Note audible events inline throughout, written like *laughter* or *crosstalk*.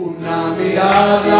una mirada.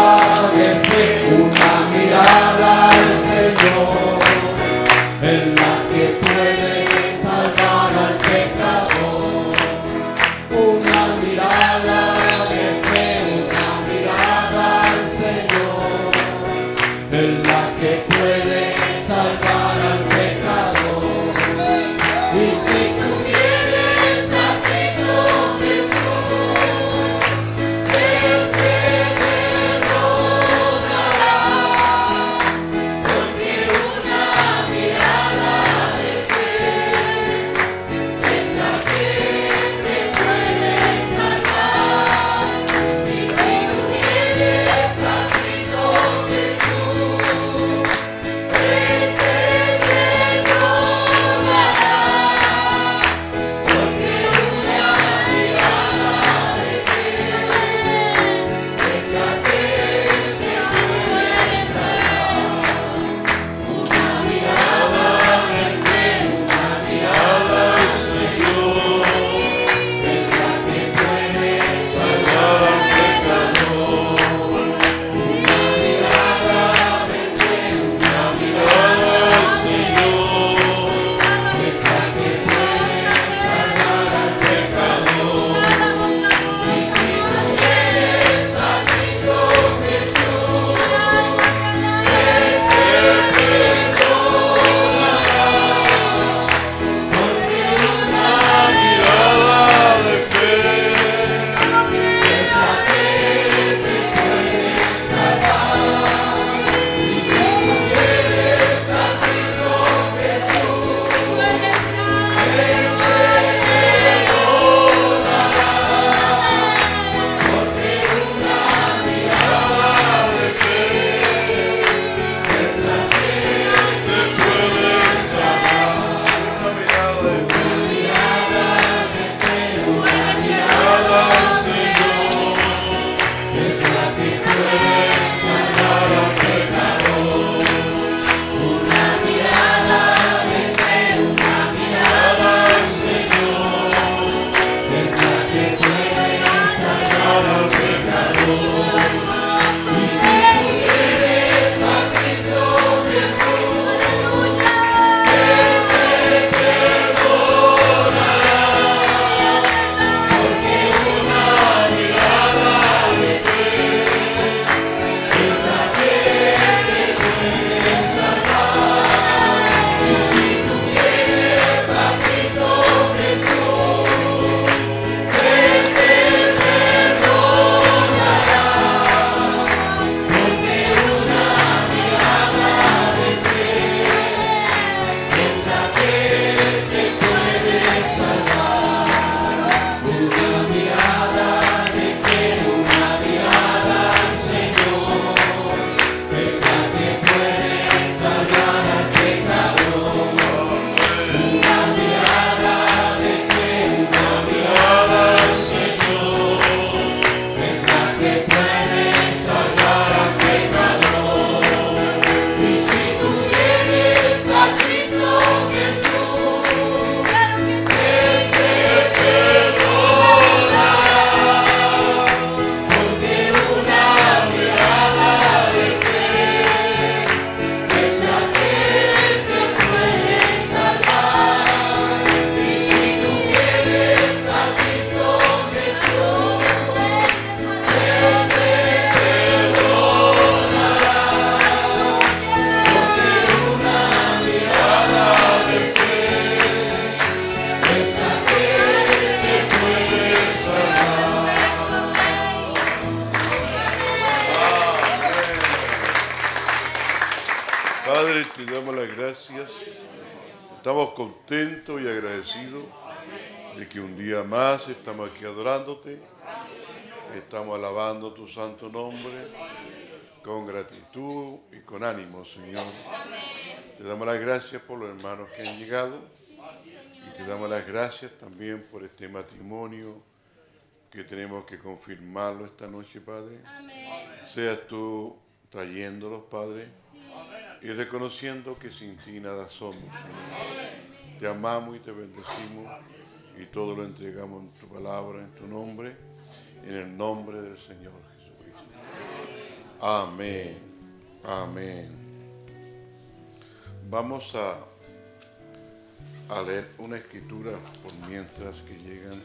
también por este matrimonio que tenemos que confirmarlo esta noche, Padre. Amén. Seas tú trayéndolos, Padre, sí. y reconociendo que sin ti nada somos. Te amamos y te bendecimos y todo lo entregamos en tu palabra, en tu nombre, en el nombre del Señor Jesucristo. Amén. Amén. Vamos a a leer una escritura por mientras que llegan.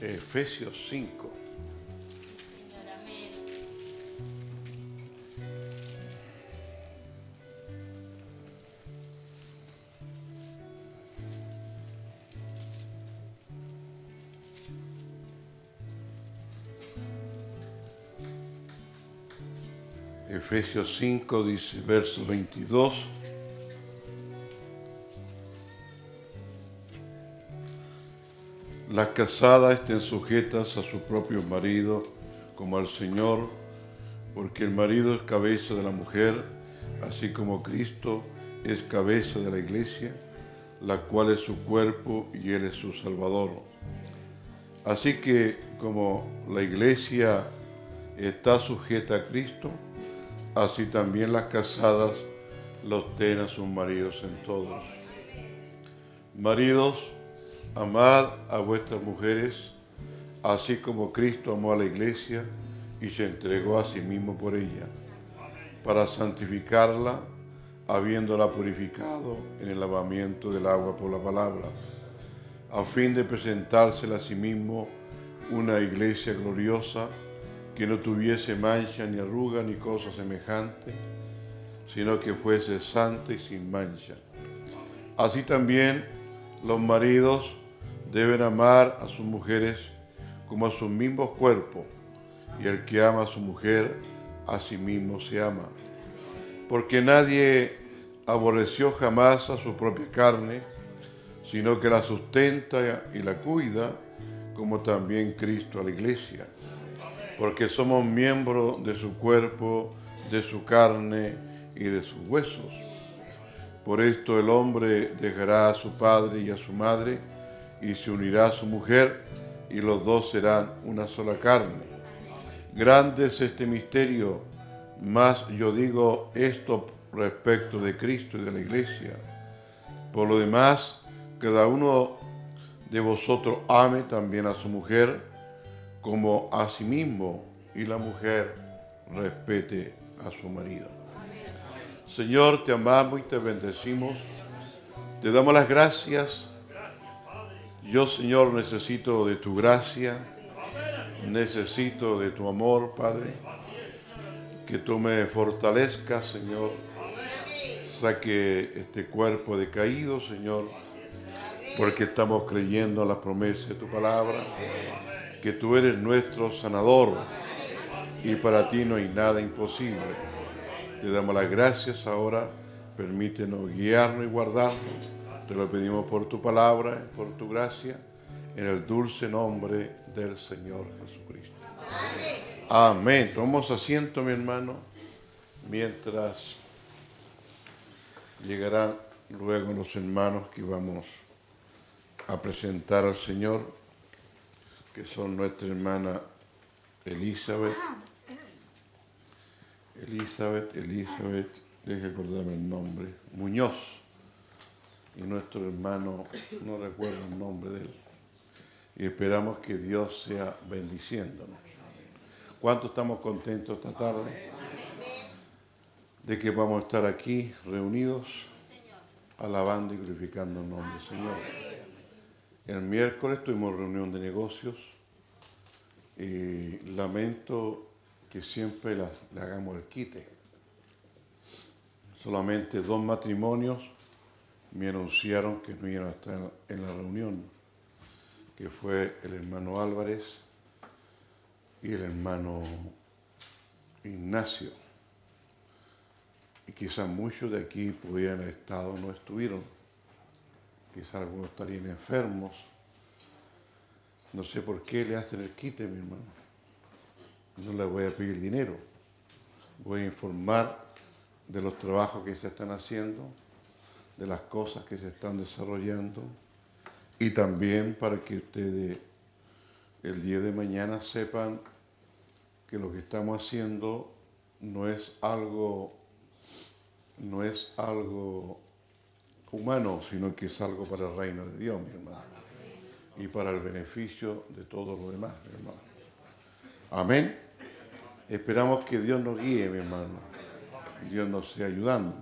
Efesios 5. Efesios 5 dice, verso 22. Las casadas estén sujetas a su propio marido como al Señor, porque el marido es cabeza de la mujer, así como Cristo es cabeza de la iglesia, la cual es su cuerpo y Él es su Salvador. Así que como la iglesia está sujeta a Cristo, así también las casadas los ten a sus maridos en todos. Maridos, amad a vuestras mujeres, así como Cristo amó a la iglesia y se entregó a sí mismo por ella, para santificarla, habiéndola purificado en el lavamiento del agua por la palabra, a fin de presentársela a sí mismo una iglesia gloriosa, que no tuviese mancha ni arruga ni cosa semejante, sino que fuese santa y sin mancha. Así también los maridos deben amar a sus mujeres como a sus mismos cuerpos, y el que ama a su mujer, a sí mismo se ama. Porque nadie aborreció jamás a su propia carne, sino que la sustenta y la cuida, como también Cristo a la iglesia porque somos miembros de su cuerpo, de su carne y de sus huesos. Por esto el hombre dejará a su padre y a su madre y se unirá a su mujer y los dos serán una sola carne. Grande es este misterio, mas yo digo esto respecto de Cristo y de la iglesia. Por lo demás, cada uno de vosotros ame también a su mujer como a sí mismo y la mujer respete a su marido. Señor, te amamos y te bendecimos. Te damos las gracias. Yo, Señor, necesito de tu gracia. Necesito de tu amor, Padre. Que tú me fortalezcas, Señor. Saque este cuerpo decaído, Señor. Porque estamos creyendo en las promesas de tu palabra que tú eres nuestro sanador y para ti no hay nada imposible. Te damos las gracias ahora, permítenos guiarnos y guardarnos. Te lo pedimos por tu palabra, por tu gracia, en el dulce nombre del Señor Jesucristo. Amén. Tomamos asiento, mi hermano, mientras llegarán luego los hermanos que vamos a presentar al Señor que son nuestra hermana Elizabeth. Elizabeth, Elizabeth, deje acordarme el nombre, Muñoz. Y nuestro hermano, no recuerdo el nombre de él. Y esperamos que Dios sea bendiciéndonos. ¿Cuánto estamos contentos esta tarde? De que vamos a estar aquí reunidos, alabando y glorificando el nombre del Señor. El miércoles tuvimos reunión de negocios y lamento que siempre le hagamos el quite. Solamente dos matrimonios me anunciaron que no iban a estar en la reunión, que fue el hermano Álvarez y el hermano Ignacio. Y quizás muchos de aquí pudieran haber estado, no estuvieron quizás algunos estarían enfermos. No sé por qué le hacen el quite, mi hermano. No le voy a pedir dinero. Voy a informar de los trabajos que se están haciendo, de las cosas que se están desarrollando y también para que ustedes el día de mañana sepan que lo que estamos haciendo no es algo, no es algo humano, sino que es algo para el reino de Dios, mi hermano. Y para el beneficio de todos los demás, mi hermano. Amén. Esperamos que Dios nos guíe, mi hermano. Dios nos sea ayudando.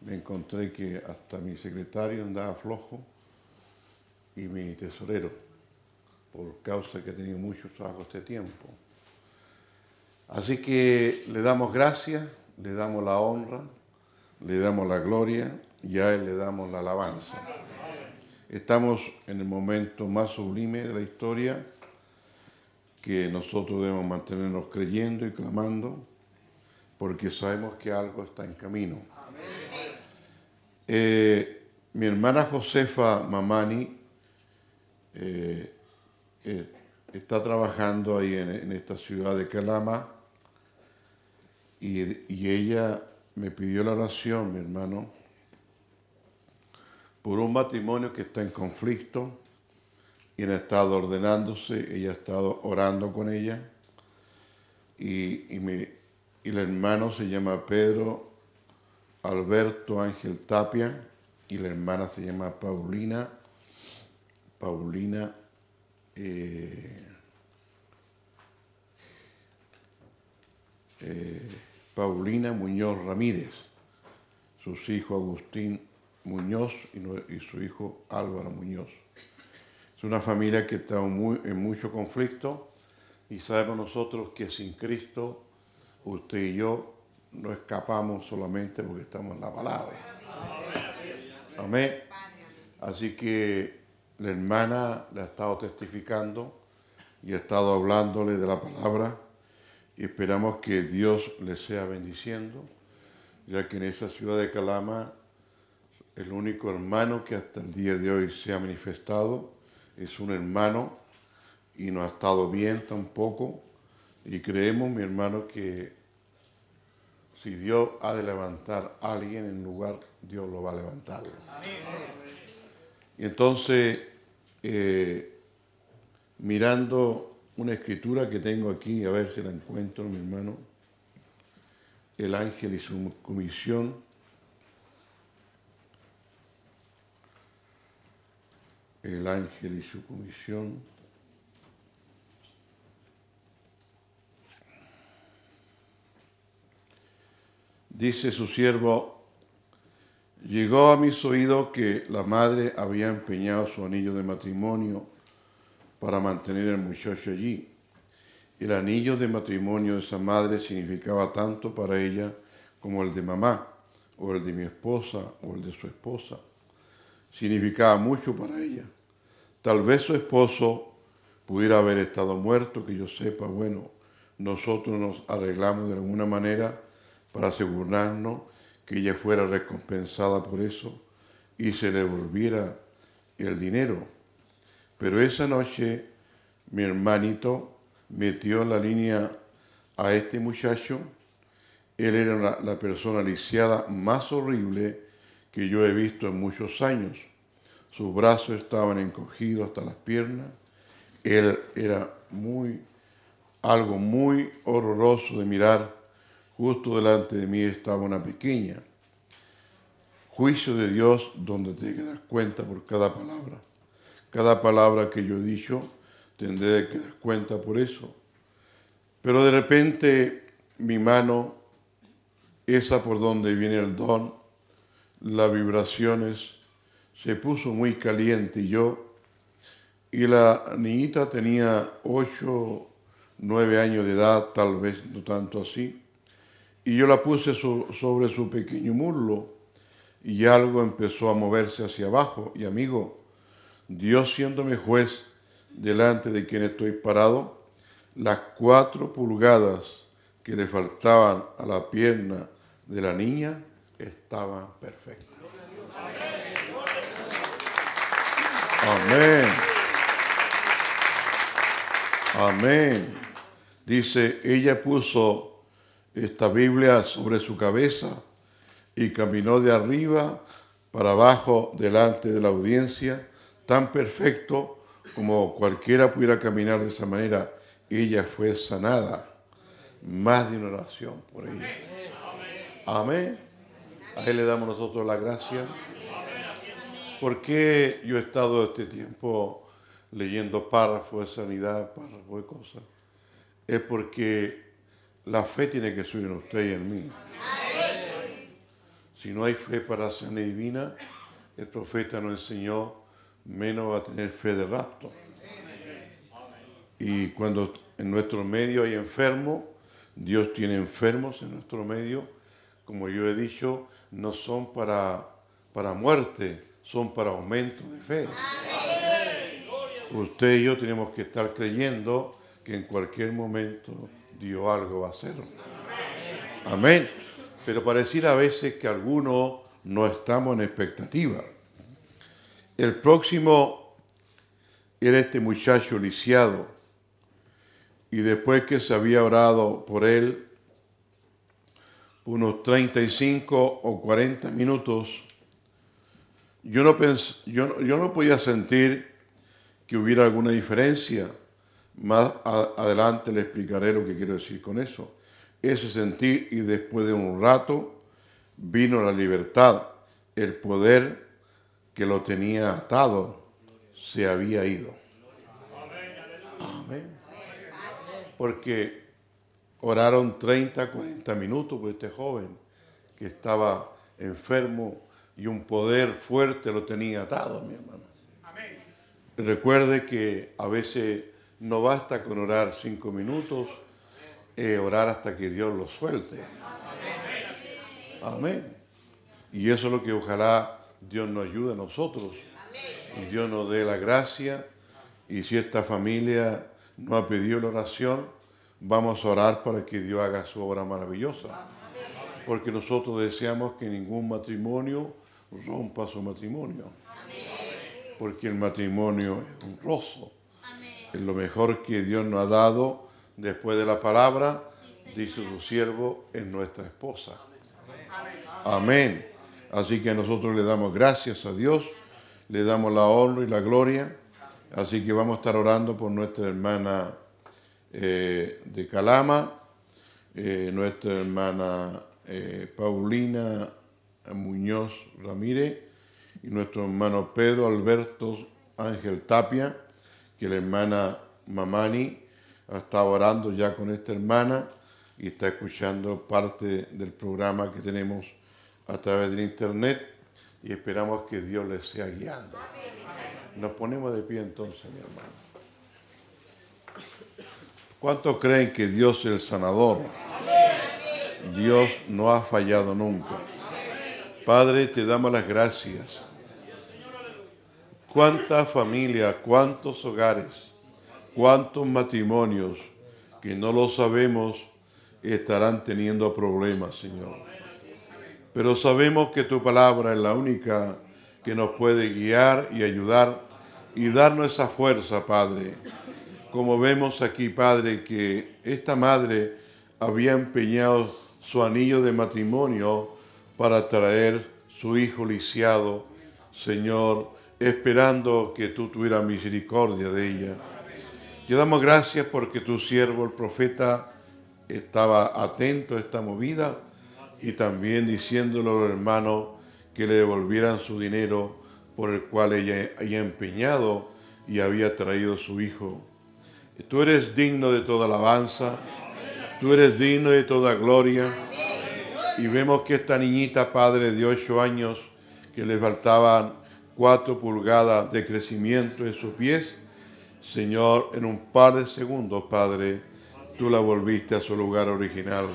Me encontré que hasta mi secretario andaba flojo y mi tesorero, por causa que ha tenido mucho trabajo este tiempo. Así que le damos gracias, le damos la honra, le damos la gloria y a Él le damos la alabanza. Estamos en el momento más sublime de la historia que nosotros debemos mantenernos creyendo y clamando porque sabemos que algo está en camino. Eh, mi hermana Josefa Mamani eh, eh, está trabajando ahí en, esta ciudad de Calama y ella me pidió la oración, mi hermano, por un matrimonio que está en conflicto y ha estado ordenándose, ella ha estado orando con ella y, y, y el hermano se llama Pedro Alberto Ángel Tapia y la hermana se llama Paulina, Paulina eh, eh, Paulina Muñoz Ramírez, sus hijos Agustín Muñoz y, su hijo Álvaro Muñoz. Es una familia que está muy, en mucho conflicto y sabemos nosotros que sin Cristo usted y yo no escapamos solamente porque estamos en la palabra. Amén. Así que la hermana le ha estado testificando y ha estado hablándole de la palabra y esperamos que Dios le sea bendiciendo, ya que en esa ciudad de Calama el único hermano que hasta el día de hoy se ha manifestado es un hermano y no ha estado bien tampoco y creemos, mi hermano, que si Dios ha de levantar a alguien en lugar, Dios lo va a levantar. Y entonces, eh, mirando una escritura que tengo aquí, a ver si la encuentro, mi hermano, el ángel y su comisión. El ángel y su comisión. Dice su siervo, llegó a mis oídos que la madre había empeñado su anillo de matrimonio para mantener al muchacho allí. El anillo de matrimonio de esa madre significaba tanto para ella como el de mamá, o el de mi esposa, o el de su esposa. Significaba mucho para ella. Tal vez su esposo pudiera haber estado muerto, que yo sepa, bueno, nosotros nos arreglamos de alguna manera para asegurarnos que ella fuera recompensada por eso y se le devolviera el dinero. Pero esa noche mi hermanito metió la línea a este muchacho. Él era la, la persona lisiada más horrible que yo he visto en muchos años. Sus brazos estaban encogidos hasta las piernas. Él era muy, algo muy horroroso de mirar Justo delante de mí estaba una pequeña. Juicio de Dios donde te dar cuenta por cada palabra. Cada palabra que yo he dicho tendré que dar cuenta por eso. Pero de repente mi mano, esa por donde viene el don, las vibraciones, se puso muy caliente y yo, y la niñita tenía ocho, nueve años de edad, tal vez no tanto así, y yo la puse sobre su pequeño muslo y algo empezó a moverse hacia abajo. Y amigo, Dios siéndome juez delante de quien estoy parado, las cuatro pulgadas que le faltaban a la pierna de la niña estaban perfectas. Amén. Amén. Dice, ella puso esta Biblia sobre su cabeza y caminó de arriba para abajo delante de la audiencia, tan perfecto como cualquiera pudiera caminar de esa manera. Ella fue sanada. más de una oración por ella. Amén. A Él le damos nosotros la gracia. ¿Por qué yo he estado este tiempo leyendo párrafos de sanidad, párrafos de cosas? Es porque la fe tiene que subir en usted y en mí. Si no hay fe para sanidad divina, el profeta nos enseñó, menos va a tener fe de rapto. Y cuando en nuestro medio hay enfermos, Dios tiene enfermos en nuestro medio, como yo he dicho, no son para, para muerte, son para aumento de fe. Usted y yo tenemos que estar creyendo que en cualquier momento Dios algo va a hacer. Amén. Pero pareciera a veces que algunos no estamos en expectativa. El próximo era este muchacho lisiado. Y después que se había orado por él, unos 35 o 40 minutos, yo no, yo, yo no podía sentir que hubiera alguna diferencia. Más adelante le explicaré lo que quiero decir con eso. Ese sentir y después de un rato vino la libertad, el poder que lo tenía atado se había ido. Amén. Porque oraron 30, 40 minutos por este joven que estaba enfermo y un poder fuerte lo tenía atado, mi hermano. Recuerde que a veces no basta con orar cinco minutos, eh, orar hasta que Dios lo suelte. Amén. Y eso es lo que ojalá Dios nos ayude a nosotros. Y Dios nos dé la gracia. Y si esta familia no ha pedido la oración, vamos a orar para que Dios haga su obra maravillosa. Porque nosotros deseamos que ningún matrimonio rompa su matrimonio. Porque el matrimonio es honroso. Es lo mejor que Dios nos ha dado después de la palabra, dice su siervo, es nuestra esposa. Amén. Así que nosotros le damos gracias a Dios, le damos la honra y la gloria. Así que vamos a estar orando por nuestra hermana eh, de Calama, eh, nuestra hermana eh, Paulina Muñoz Ramírez y nuestro hermano Pedro Alberto Ángel Tapia, que la hermana Mamani está orando ya con esta hermana y está escuchando parte del programa que tenemos a través del internet y esperamos que Dios les sea guiando. Nos ponemos de pie entonces, mi hermano. ¿Cuántos creen que Dios es el sanador? Dios no ha fallado nunca. Padre, te damos las gracias. ¿Cuántas familias, cuántos hogares, cuántos matrimonios que no lo sabemos estarán teniendo problemas, Señor? Pero sabemos que tu palabra es la única que nos puede guiar y ayudar y darnos esa fuerza, Padre. Como vemos aquí, Padre, que esta madre había empeñado su anillo de matrimonio para traer su hijo lisiado, Señor, esperando que tú tuvieras misericordia de ella. Te damos gracias porque tu siervo, el profeta, estaba atento a esta movida y también diciéndole a los hermanos que le devolvieran su dinero por el cual ella había empeñado y había traído su hijo. Tú eres digno de toda alabanza, tú eres digno de toda gloria. Y vemos que esta niñita, padre de ocho años, que le faltaban cuatro pulgadas de crecimiento en sus pies, Señor, en un par de segundos, Padre, tú la volviste a su lugar original.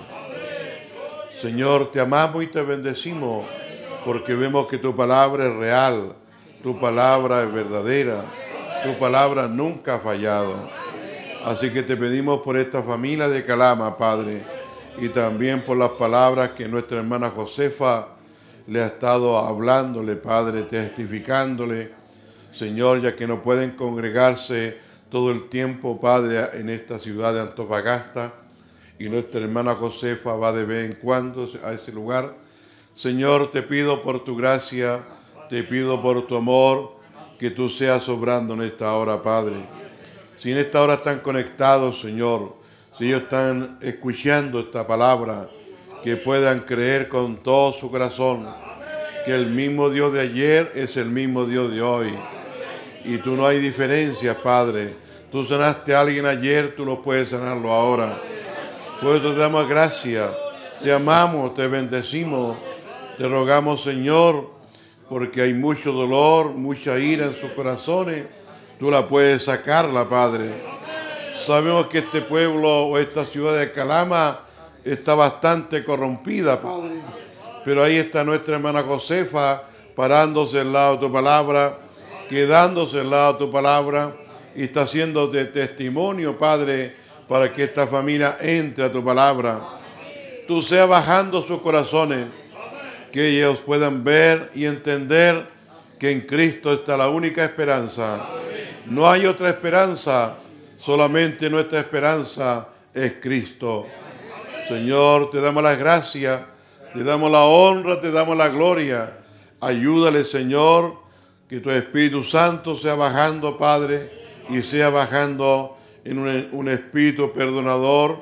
Señor, te amamos y te bendecimos porque vemos que tu palabra es real, tu palabra es verdadera, tu palabra nunca ha fallado. Así que te pedimos por esta familia de Calama, Padre, y también por las palabras que nuestra hermana Josefa le ha estado hablándole, Padre, testificándole, Señor, ya que no pueden congregarse todo el tiempo, Padre, en esta ciudad de Antofagasta, y nuestra hermana Josefa va de vez en cuando a ese lugar. Señor, te pido por tu gracia, te pido por tu amor, que tú seas obrando en esta hora, Padre. Si en esta hora están conectados, Señor, si ellos están escuchando esta palabra, que puedan creer con todo su corazón que el mismo Dios de ayer es el mismo Dios de hoy. Y tú no hay diferencias, Padre. Tú sanaste a alguien ayer, tú lo puedes sanarlo ahora. Por eso te damos gracias, te amamos, te bendecimos, te rogamos, Señor, porque hay mucho dolor, mucha ira en sus corazones. Tú la puedes sacarla, Padre. Sabemos que este pueblo o esta ciudad de Calama está bastante corrompida, Padre. Pero ahí está nuestra hermana Josefa parándose al lado de tu palabra, quedándose al lado de tu palabra y está haciendo de testimonio, Padre, para que esta familia entre a tu palabra. Tú seas bajando sus corazones, que ellos puedan ver y entender que en Cristo está la única esperanza. No hay otra esperanza, solamente nuestra esperanza es Cristo. Señor, te damos las gracias, te damos la honra, te damos la gloria. Ayúdale, Señor, que tu Espíritu Santo sea bajando, Padre, y sea bajando en un, espíritu perdonador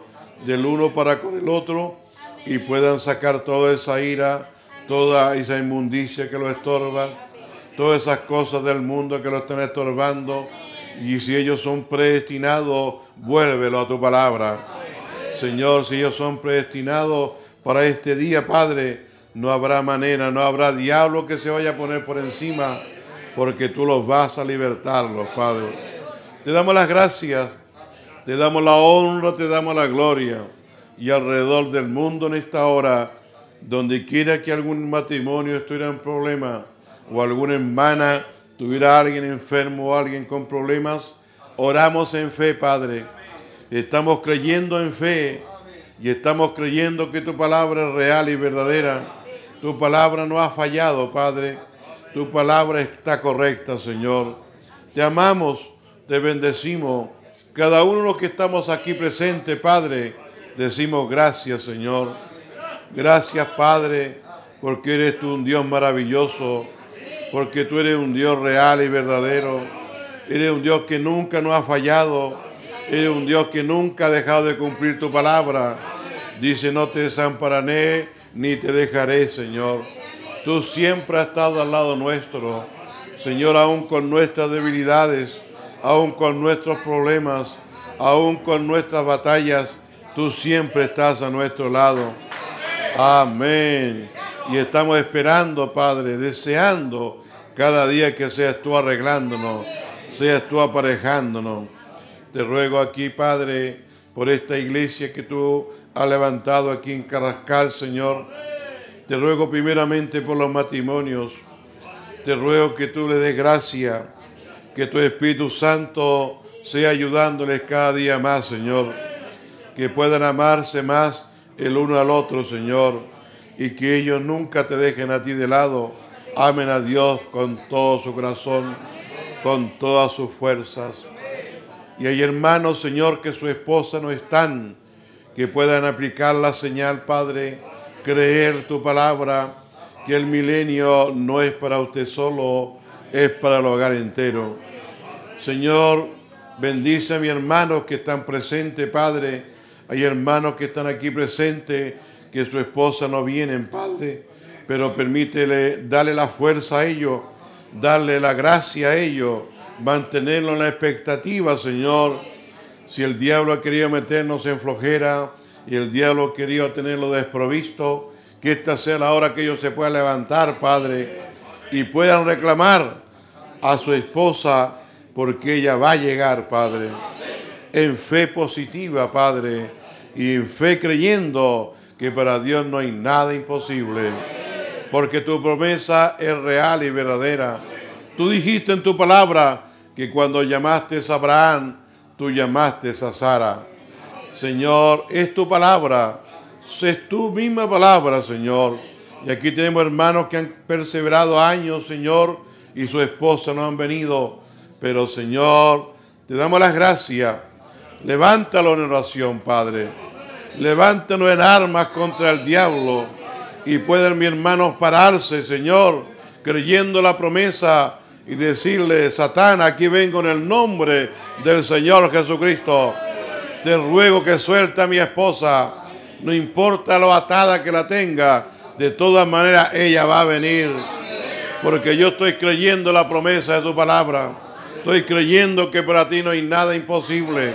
del uno para con el otro y puedan sacar toda esa ira, toda esa inmundicia que lo estorba, todas esas cosas del mundo que lo están estorbando. Y si ellos son predestinados, vuélvelo a tu palabra. Señor, si ellos son predestinados para este día, Padre, no habrá manera, no habrá diablo que se vaya a poner por encima, porque tú los vas a libertarlos, Padre. Te damos las gracias, te damos la honra, te damos la gloria. Y alrededor del mundo en esta hora, donde quiera que algún matrimonio estuviera en problema, o alguna hermana tuviera alguien enfermo o alguien con problemas, oramos en fe, Padre. Estamos creyendo en fe y estamos creyendo que tu palabra es real y verdadera. Tu palabra no ha fallado, Padre. Tu palabra está correcta, Señor. Te amamos, te bendecimos. Cada uno de los que estamos aquí presentes, Padre, decimos gracias, Señor. Gracias, Padre, porque eres tú un Dios maravilloso, porque tú eres un Dios real y verdadero. Eres un Dios que nunca nos ha fallado. Eres un Dios que nunca ha dejado de cumplir tu palabra. Dice, no te desampararé ni te dejaré, Señor. Tú siempre has estado al lado nuestro. Señor, aún con nuestras debilidades, aún con nuestros problemas, aún con nuestras batallas, tú siempre estás a nuestro lado. Amén. Y estamos esperando, Padre, deseando cada día que seas tú arreglándonos, seas tú aparejándonos. Te ruego aquí, Padre, por esta iglesia que tú has levantado aquí en Carrascal, Señor. Te ruego primeramente por los matrimonios. Te ruego que tú le des gracia, que tu Espíritu Santo sea ayudándoles cada día más, Señor. Que puedan amarse más el uno al otro, Señor. Y que ellos nunca te dejen a ti de lado. Amen a Dios con todo su corazón, con todas sus fuerzas. Y hay hermanos, Señor, que su esposa no están, que puedan aplicar la señal, Padre, creer tu palabra, que el milenio no es para usted solo, es para el hogar entero. Señor, bendice a mis hermanos que están presentes, Padre. Hay hermanos que están aquí presentes, que su esposa no viene, Padre, pero permítele, darle la fuerza a ellos, darle la gracia a ellos, mantenerlo en la expectativa, Señor. Si el diablo ha querido meternos en flojera y el diablo ha querido tenerlo desprovisto, que esta sea la hora que ellos se puedan levantar, Padre, y puedan reclamar a su esposa porque ella va a llegar, Padre, en fe positiva, Padre, y en fe creyendo que para Dios no hay nada imposible, porque tu promesa es real y verdadera. Tú dijiste en tu palabra que cuando llamaste a Abraham, tú llamaste a Sara. Señor, es tu palabra, es tu misma palabra, Señor. Y aquí tenemos hermanos que han perseverado años, Señor, y su esposa no han venido. Pero, Señor, te damos las gracias. Levántalo en oración, Padre. Levántalo en armas contra el diablo. Y pueden mis hermanos pararse, Señor, creyendo la promesa y decirle, Satán, aquí vengo en el nombre del Señor Jesucristo. Te ruego que suelta a mi esposa. No importa lo atada que la tenga, de todas maneras ella va a venir. Porque yo estoy creyendo la promesa de tu palabra. Estoy creyendo que para ti no hay nada imposible.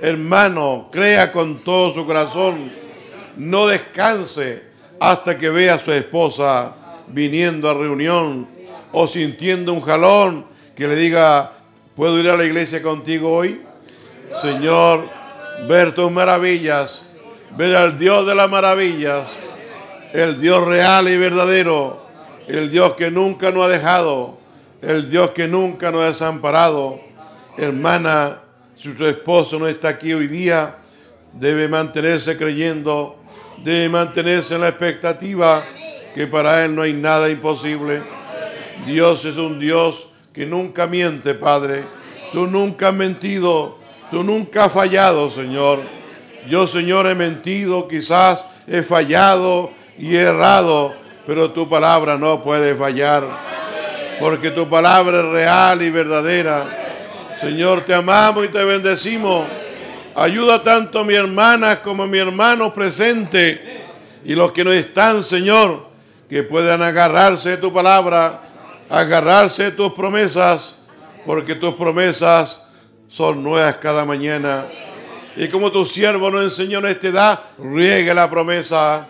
Hermano, crea con todo su corazón. No descanse hasta que vea a su esposa viniendo a reunión o sintiendo un jalón que le diga, ¿puedo ir a la iglesia contigo hoy? Señor, ver tus maravillas, ver al Dios de las maravillas, el Dios real y verdadero, el Dios que nunca nos ha dejado, el Dios que nunca nos ha desamparado. Hermana, si su esposo no está aquí hoy día, debe mantenerse creyendo, debe mantenerse en la expectativa que para Él no hay nada imposible. Dios es un Dios que nunca miente, Padre. Tú nunca has mentido, tú nunca has fallado, Señor. Yo, Señor, he mentido, quizás he fallado y he errado, pero tu palabra no puede fallar, porque tu palabra es real y verdadera. Señor, te amamos y te bendecimos. Ayuda tanto a mi hermana como a mi hermano presente y los que no están, Señor, que puedan agarrarse de tu palabra, agarrarse de tus promesas, porque tus promesas son nuevas cada mañana. Y como tu siervo nos enseñó en esta edad, riegue la promesa,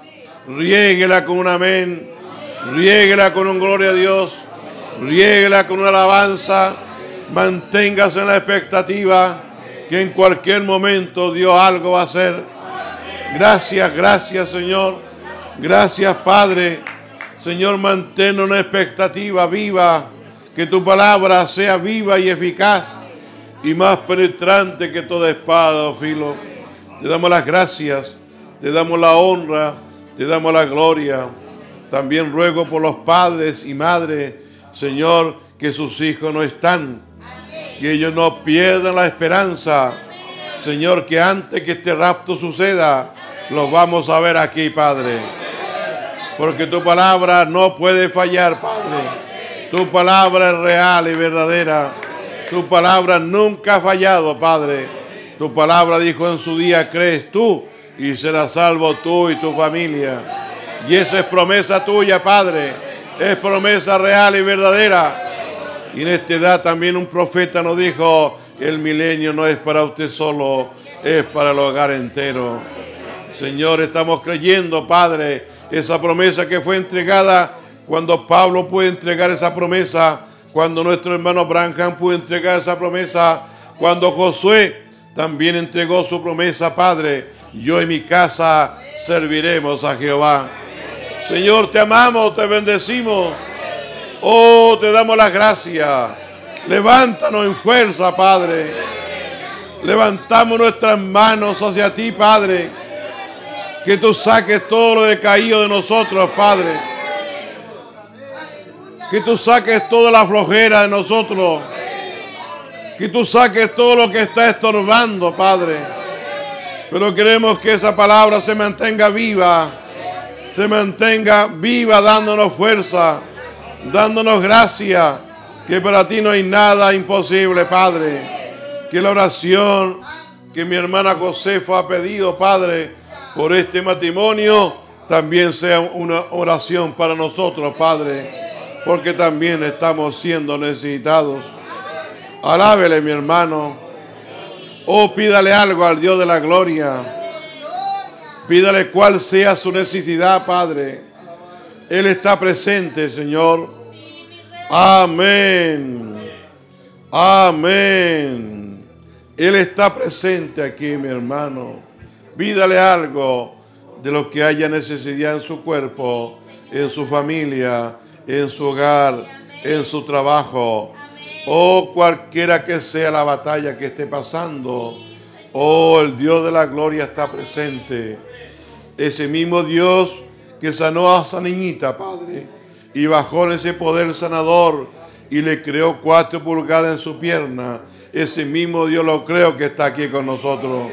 riéguela con un amén, riéguela con un gloria a Dios, riéguela con una alabanza, manténgase en la expectativa que en cualquier momento Dios algo va a hacer. Gracias, gracias Señor, gracias Padre. Señor, mantén una expectativa viva, que tu palabra sea viva y eficaz y más penetrante que toda espada o filo. Te damos las gracias, te damos la honra, te damos la gloria. También ruego por los padres y madres, Señor, que sus hijos no están, que ellos no pierdan la esperanza. Señor, que antes que este rapto suceda, los vamos a ver aquí, Padre. Porque tu palabra no puede fallar, Padre. Tu palabra es real y verdadera. Tu palabra nunca ha fallado, Padre. Tu palabra dijo en su día, crees tú y serás salvo tú y tu familia. Y esa es promesa tuya, Padre. Es promesa real y verdadera. Y en esta edad también un profeta nos dijo, el milenio no es para usted solo, es para el hogar entero. Señor, estamos creyendo, Padre, esa promesa que fue entregada cuando Pablo puede entregar esa promesa, cuando nuestro hermano Branham pudo entregar esa promesa, cuando Josué también entregó su promesa, Padre, yo y mi casa serviremos a Jehová. Señor, te amamos, te bendecimos. Oh, te damos las gracias. Levántanos en fuerza, Padre. Levantamos nuestras manos hacia ti, Padre. Que tú saques todo lo decaído de nosotros, Padre. Que tú saques toda la flojera de nosotros. Que tú saques todo lo que está estorbando, Padre. Pero queremos que esa palabra se mantenga viva. Se mantenga viva dándonos fuerza, dándonos gracia. Que para ti no hay nada imposible, Padre. Que la oración que mi hermana Josefa ha pedido, Padre, por este matrimonio, también sea una oración para nosotros, Padre. Porque también estamos siendo necesitados. Alábele, mi hermano. Oh, pídale algo al Dios de la gloria. Pídale cuál sea su necesidad, Padre. Él está presente, Señor. Amén. Amén. Él está presente aquí, mi hermano. Pídale algo de lo que haya necesidad en su cuerpo, en su familia, en su hogar, en su trabajo. Oh, cualquiera que sea la batalla que esté pasando. Oh, el Dios de la gloria está presente. Ese mismo Dios que sanó a esa niñita, Padre, y bajó en ese poder sanador y le creó cuatro pulgadas en su pierna. Ese mismo Dios lo creo que está aquí con nosotros,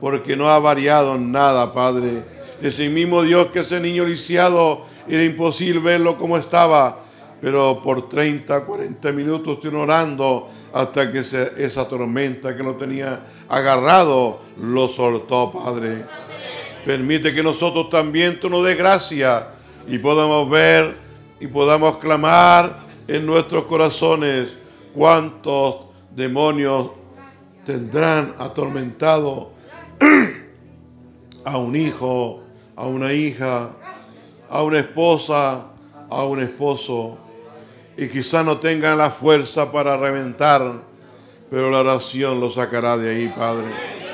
porque no ha variado nada, Padre. Ese mismo Dios que ese niño lisiado era imposible verlo como estaba. pero por 30, 40 minutos estuvieron orando hasta que esa tormenta que lo tenía agarrado lo soltó, Padre. Permite que nosotros también tú nos des gracia y podamos ver y podamos clamar en nuestros corazones cuántos demonios tendrán atormentado *clears throat* a un hijo, a una hija, a una esposa, a un esposo. Y quizá no tengan la fuerza para reventar, pero la oración lo sacará de ahí, Padre.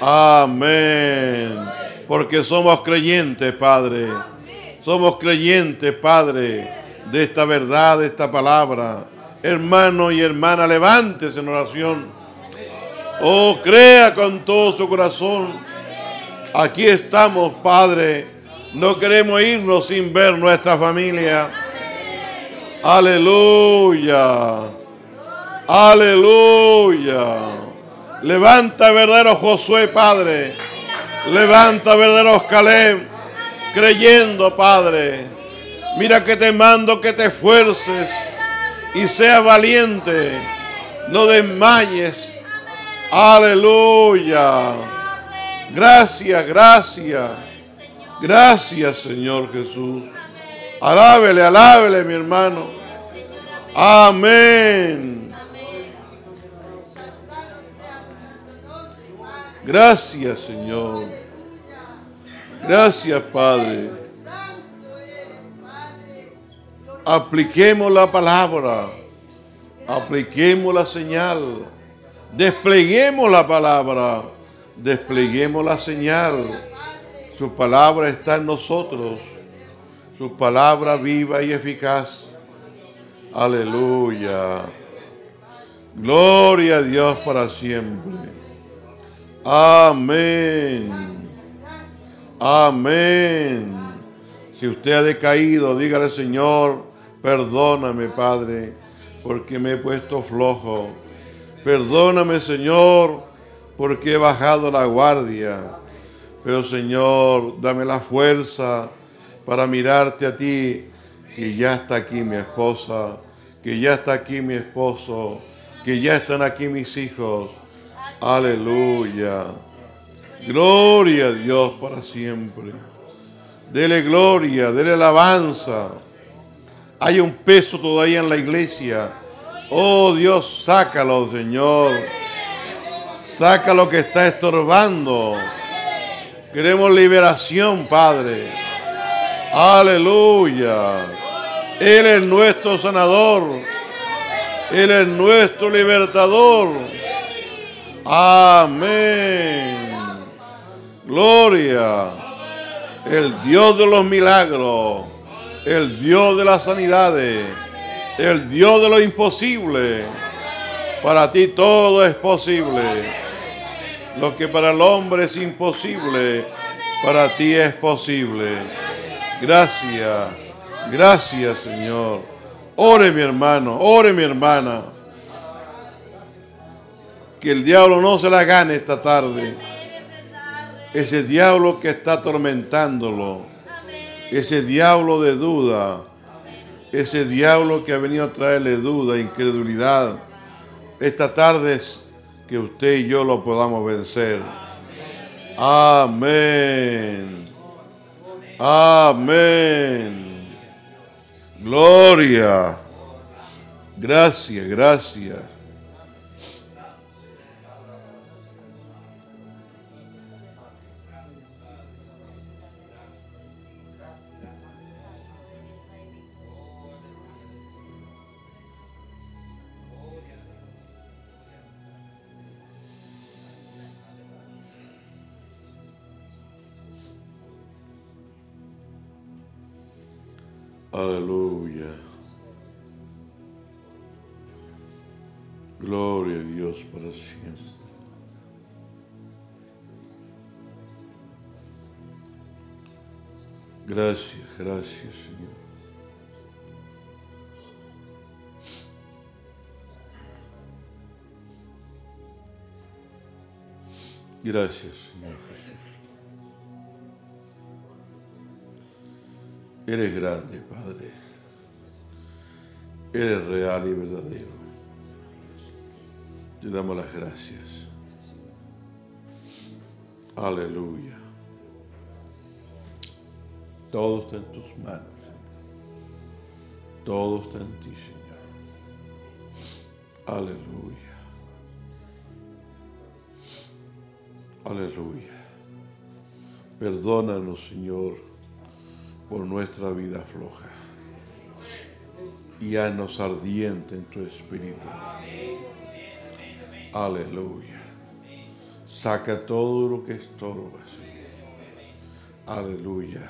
Amén. Porque somos creyentes, Padre. Somos creyentes, Padre, de esta verdad, de esta palabra. Hermano y hermana, levántese en oración. Oh, crea con todo su corazón. Aquí estamos, Padre. No queremos irnos sin ver nuestra familia. Aleluya. Aleluya. Levanta verdadero Josué, Padre. Levanta verdaderos Caleb. Creyendo, Padre. Mira que te mando que te esfuerces y seas valiente. No desmayes. Aleluya. Gracias, gracias. Gracias, Señor Jesús. Alábele, alábele, mi hermano. Amén. Gracias, Señor. Gracias, Padre. Apliquemos la palabra. Apliquemos la señal. Despleguemos la palabra. Despleguemos la señal. Su palabra está en nosotros. Su palabra viva y eficaz. Aleluya. Gloria a Dios para siempre. Amén. Amén. Si usted ha decaído, dígale, Señor, perdóname, Padre, porque me he puesto flojo. Perdóname, Señor, porque he bajado la guardia. Pero, Señor, dame la fuerza para mirarte a ti, que ya está aquí mi esposa, que ya está aquí mi esposo, que ya están aquí mis hijos. Aleluya. Gloria a Dios para siempre. Dele gloria, dele alabanza. Hay un peso todavía en la iglesia. Oh Dios, sácalo, Señor. Saca lo que está estorbando. Queremos liberación, Padre. Aleluya. Él es nuestro sanador. Él es nuestro libertador. Amén. Gloria. El Dios de los milagros. El Dios de las sanidades. El Dios de lo imposible. Para ti todo es posible. Lo que para el hombre es imposible, para ti es posible. Gracias. Gracias, Señor. Ore mi hermano, ore mi hermana. Que el diablo no se la gane esta tarde. Ese diablo que está atormentándolo. Ese diablo de duda. Ese diablo que ha venido a traerle duda, incredulidad. Esta tarde es que usted y yo lo podamos vencer. Amén. Amén. Gloria. Gracias, gracias. Aleluya. Gloria a Dios para siempre. Gracias, gracias, Señor. Gracias, Señor Jesús. Eres grande, Padre. Eres real y verdadero. Te damos las gracias. Aleluya. Todo está en tus manos. Todo está en ti, Señor. Aleluya. Aleluya. Perdónanos, Señor, por nuestra vida floja. Y haznos ardiente en tu espíritu. Aleluya. Saca todo lo que estorba. Aleluya.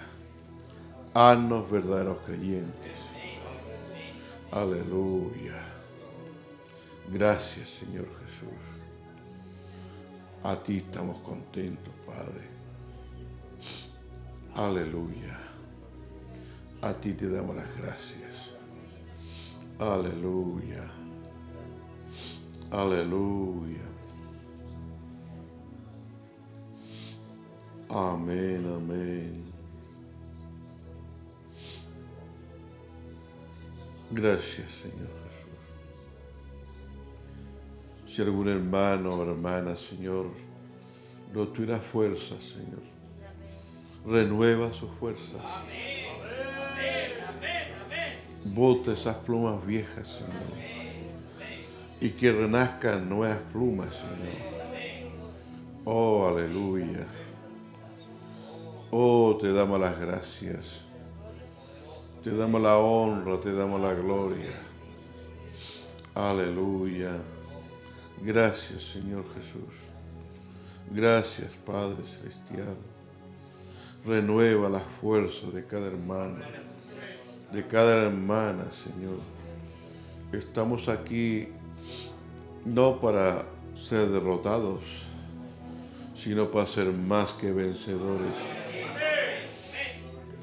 Haznos verdaderos creyentes. Aleluya. Gracias, Señor Jesús. A ti estamos contentos, Padre. Aleluya. A ti te damos las gracias. Aleluya. Aleluya. Amén, amén. Gracias, Señor Jesús. Si algún hermano o hermana, Señor, no tuviera fuerzas, Señor, renueva sus fuerzas. Bota esas plumas viejas, Señor. Y que renazcan nuevas plumas, Señor. Oh, aleluya. Oh, te damos las gracias. Te damos la honra, te damos la gloria. Aleluya. Gracias, Señor Jesús. Gracias, Padre Celestial. Renueva las fuerzas de cada hermano, de cada hermana, Señor. Estamos aquí no para ser derrotados, sino para ser más que vencedores.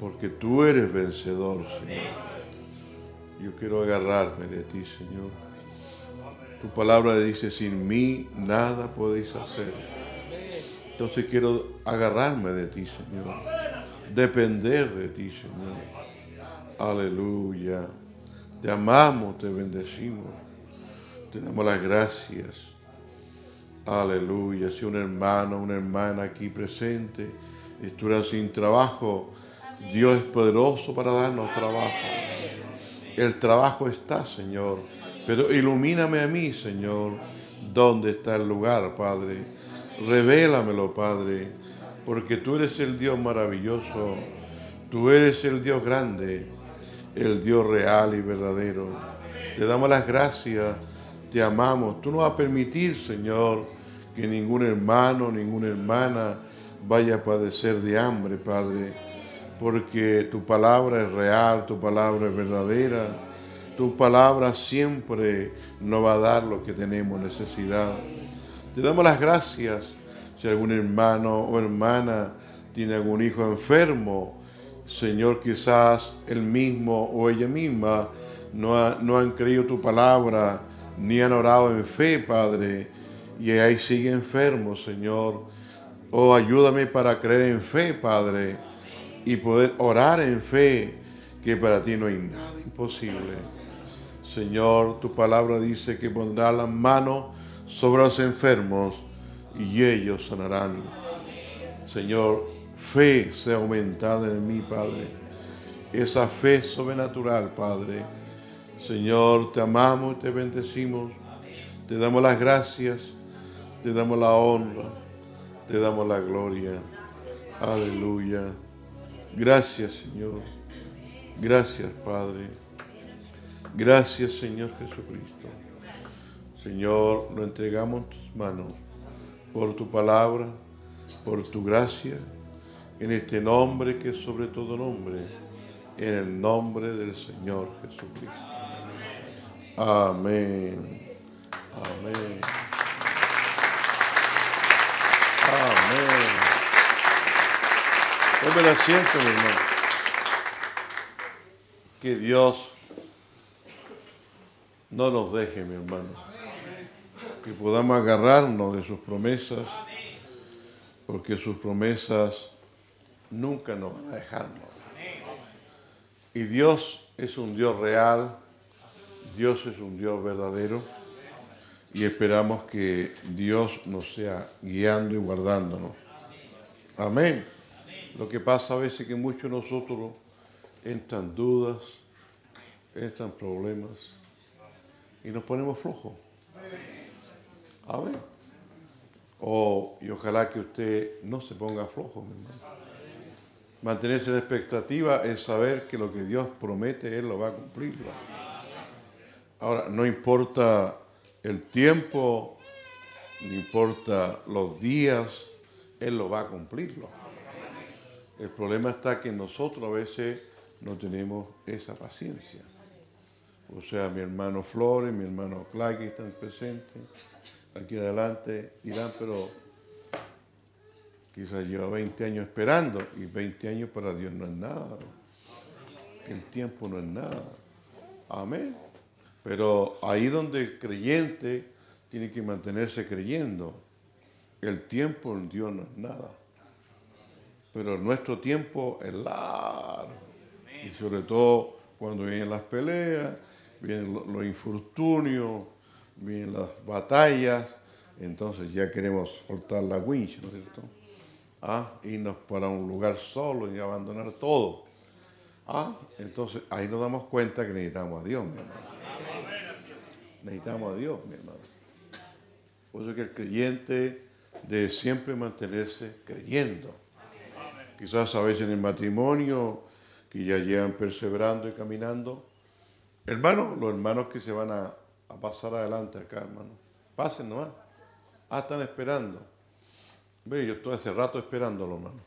Porque tú eres vencedor, Señor. Yo quiero agarrarme de ti, Señor. Tu palabra dice, sin mí nada podéis hacer. Entonces quiero agarrarme de ti, Señor. Depender de ti, Señor. Aleluya. Te amamos, te bendecimos. Te damos las gracias. Aleluya. Si un hermano, una hermana aquí presente estuviera sin trabajo, Dios es poderoso para darnos trabajo. El trabajo está, Señor. Pero ilumíname a mí, Señor, dónde está el lugar, Padre. Revélamelo, Padre, porque tú eres el Dios maravilloso. Tú eres el Dios grande, el Dios real y verdadero. Te damos las gracias, te amamos. Tú no vas a permitir, Señor, que ningún hermano, ninguna hermana vaya a padecer de hambre, Padre, porque tu palabra es real, tu palabra es verdadera. Tu palabra siempre nos va a dar lo que tenemos necesidad. Te damos las gracias si algún hermano o hermana tiene algún hijo enfermo. Señor, quizás él mismo o ella misma no, no han creído tu palabra ni han orado en fe, Padre, y ahí sigue enfermo, Señor. Oh, ayúdame para creer en fe, Padre, y poder orar en fe, que para ti no hay nada imposible. Señor, tu palabra dice que pondrá las manos sobre los enfermos y ellos sanarán. Señor, fe sea aumentada en mí, Padre. Esa fe sobrenatural, Padre. Señor, te amamos y te bendecimos. Te damos las gracias, te damos la honra, te damos la gloria. Aleluya. Gracias, Señor. Gracias, Padre. Gracias, Señor Jesucristo. Señor, lo entregamos en tus manos por tu palabra, por tu gracia, en este nombre que es sobre todo nombre, en el nombre del Señor Jesucristo. Amén. Amén. Amén. Tome asiento, mi hermano. Que Dios no nos deje, mi hermano. Que podamos agarrarnos de sus promesas, porque sus promesas nunca nos van a dejarnos. Y Dios es un Dios real, Dios es un Dios verdadero y esperamos que Dios nos sea guiando y guardándonos. Amén. Lo que pasa a veces es que muchos de nosotros entran dudas, entran problemas y nos ponemos flojos. Amén. O, y ojalá que usted no se ponga flojo, mi hermano. Mantenerse en expectativa es saber que lo que Dios promete, Él lo va a cumplir. Ahora, no importa el tiempo, no importa los días, Él lo va a cumplirlo. El problema está que nosotros a veces no tenemos esa paciencia. O sea, mi hermano Flores, mi hermano Clay están presentes, aquí adelante dirán, pero quizás lleva 20 años esperando y 20 años para Dios no es nada. El tiempo no es nada. Amén. Pero ahí donde el creyente tiene que mantenerse creyendo, el tiempo en Dios no es nada. Pero nuestro tiempo es largo. Y sobre todo cuando vienen las peleas, vienen los infortunios, vienen las batallas, entonces ya queremos soltar la winch, ¿no es cierto? Ah, irnos para un lugar solo y abandonar todo. Ah, entonces ahí nos damos cuenta que necesitamos a Dios, mi hermano. Necesitamos a Dios, mi hermano. Por eso que el creyente debe siempre mantenerse creyendo. Quizás a veces en el matrimonio, que ya llegan perseverando y caminando. Hermanos, los hermanos que se van a, a pasar adelante acá, hermano. Pasen nomás. Ah, están esperando. Ve, yo estoy hace rato esperándolo, hermano.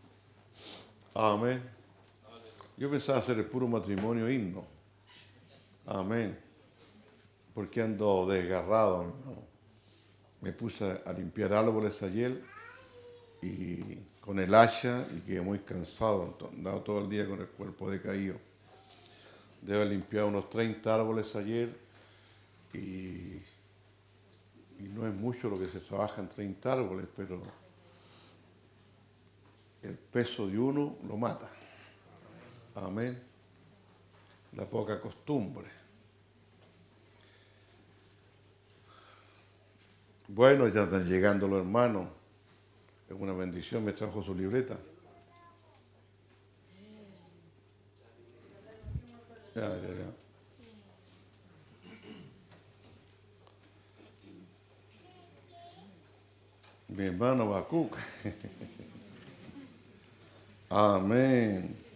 Amén. Yo pensaba hacer el puro matrimonio himno. Amén. Porque ando desgarrado, hermano. Me puse a limpiar árboles ayer y con el hacha y quedé muy cansado, andaba todo el día con el cuerpo decaído. Debo limpiar unos 30 árboles ayer y no es mucho lo que se trabaja en 30 árboles, pero el peso de uno lo mata. Amén. La poca costumbre. Bueno, ya están llegando los hermanos. Es una bendición, me trajo su libreta. Ya, ya, ya. Mi hermano Bacuc. *laughs* Amén.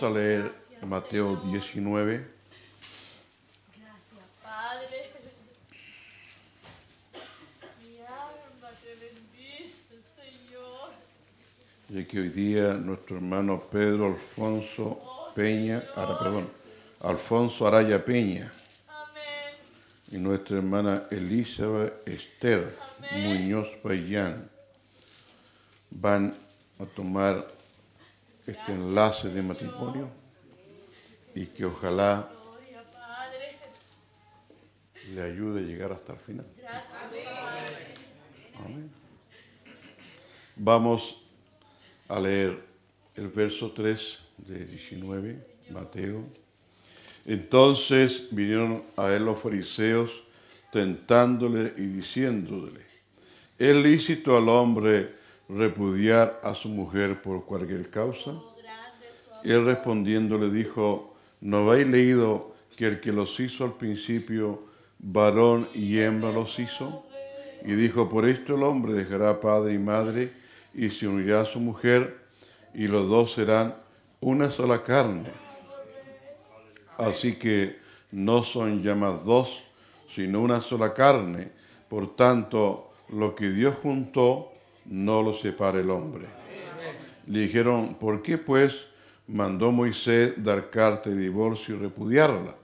Vamos a leer Mateo Señor. 19. Gracias, Padre. Mi alma te bendice, Señor. Ya que hoy día nuestro hermano Pedro Alfonso Peña, ahora, perdón, Alfonso Araya Peña Amén. y nuestra hermana Elizabeth Esther Muñoz Payán van a tomar este enlace de matrimonio y que ojalá le ayude a llegar hasta el final. Amén. Vamos a leer el verso 3 de 19, Mateo. Entonces vinieron a él los fariseos tentándole y diciéndole, ¿es lícito al hombre repudiar a su mujer por cualquier causa? Él respondiendo le dijo, ¿no habéis leído que el que los hizo al principio, varón y hembra los hizo? Y dijo, por esto el hombre dejará padre y madre y se unirá a su mujer y los dos serán una sola carne. Así que no son ya dos, sino una sola carne. Por tanto, lo que Dios juntó, no lo separe el hombre. Le dijeron, ¿por qué pues mandó Moisés dar carta de divorcio y repudiarla?